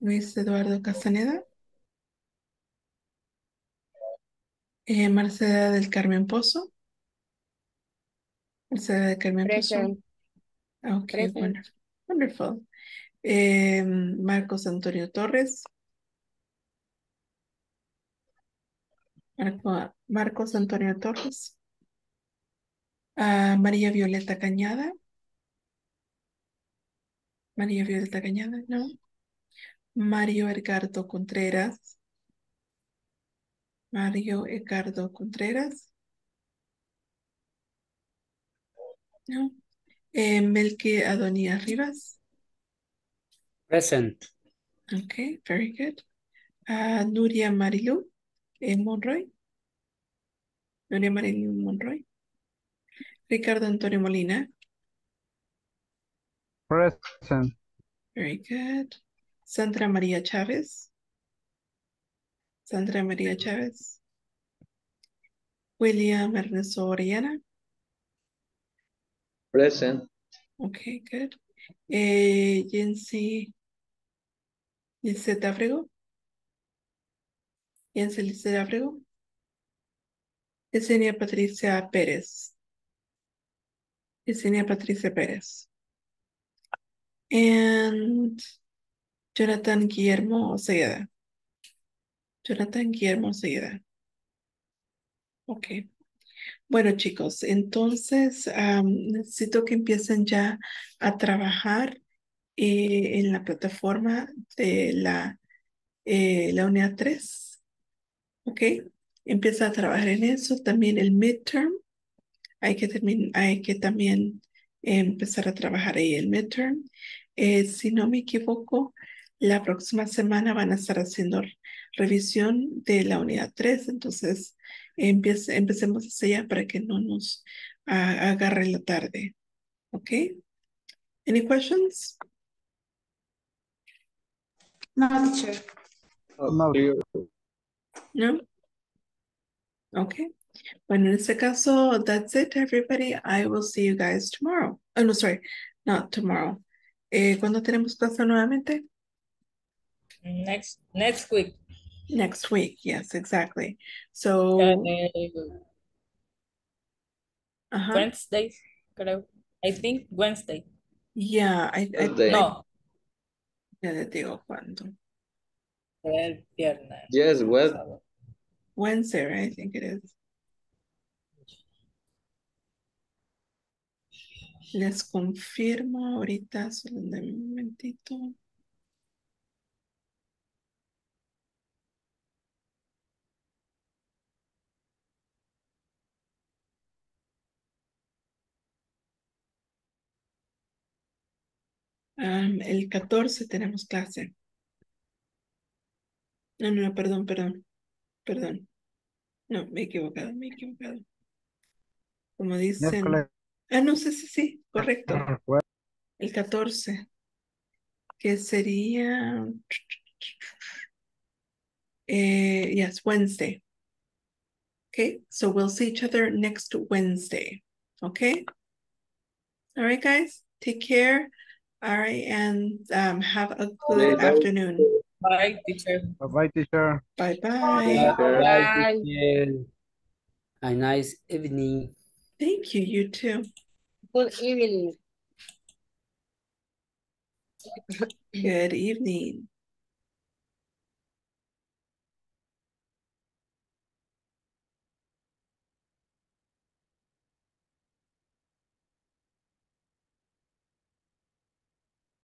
Luis Eduardo Castaneda. Eh, Marcela del Carmen Pozo. Carmen Pozo. Present. Okay, Present. wonderful. Wonderful. Eh, Marcos Antonio Torres. Marco- Marcos Antonio Torres. Ah, María Violeta Cañada. María Violeta Cañada, no. Mario Edgardo Contreras. Mario Edgardo Contreras. No. Eh, Melqui Adonia Rivas. Present. Okay, very good. Ah, Nuria Marilu eh, Monroy. Nuria Marilu Monroy. Ricardo Antonio Molina. Present. Very good. Sandra María Chávez. Sandra María Chávez. William Ernesto Orellana. Present. Okay, good. Eh, Jency Lisette Abrego. Jency Lisette Abrego. Yesenia Patricia Pérez. Yesenia Patricia Pérez. And Jonathan Guillermo Osegueda. Jonathan Guillermo Osegueda. Ok. Bueno, chicos, entonces am, necesito que empiecen ya a trabajar eh, en la plataforma de la, eh, la unidad 3. Ok. Empieza a trabajar en eso. También el midterm. Hay que, hay que también empezar a trabajar ahí el midterm. Eh, si no me equivoco, la próxima semana van a estar haciendo revisión de la unidad 3. Entonces, empiece- empecemos hacia allá para que no nos ah, agarre la tarde. ¿Ok? Any questions? No, teacher. No. No? Okay. Bueno, en este caso, that's it, everybody. I will see you guys tomorrow. Oh, no, sorry, not tomorrow. Eh, ¿cuándo tenemos clase nuevamente? Next, next week. Next week, yes, exactly. So, Uh, ajá. Wednesday. I think Wednesday. Yeah, I, I, Thursday. I- No, ya les digo cuándo. el viernes. Yes, well, Wednesday, right? I think it is. Les confirmo ahorita, solo un momentito. El 14 tenemos clase. No, no, no, perdón, perdón, perdón. No, me he equivocado, me he equivocado. Como dicen. Ah, no, sí, sí, sí, correcto. Jue- El 14. Que sería. Eh, yes, Wednesday. Okay, so we'll see each other next Wednesday. Okay. All right, guys, take care. All right, and um, have a good Bye. afternoon. Bye, teacher. Bye-bye, teacher. Bye bye. Bye. A nice evening. Thank you, you too. Good evening. Good evening.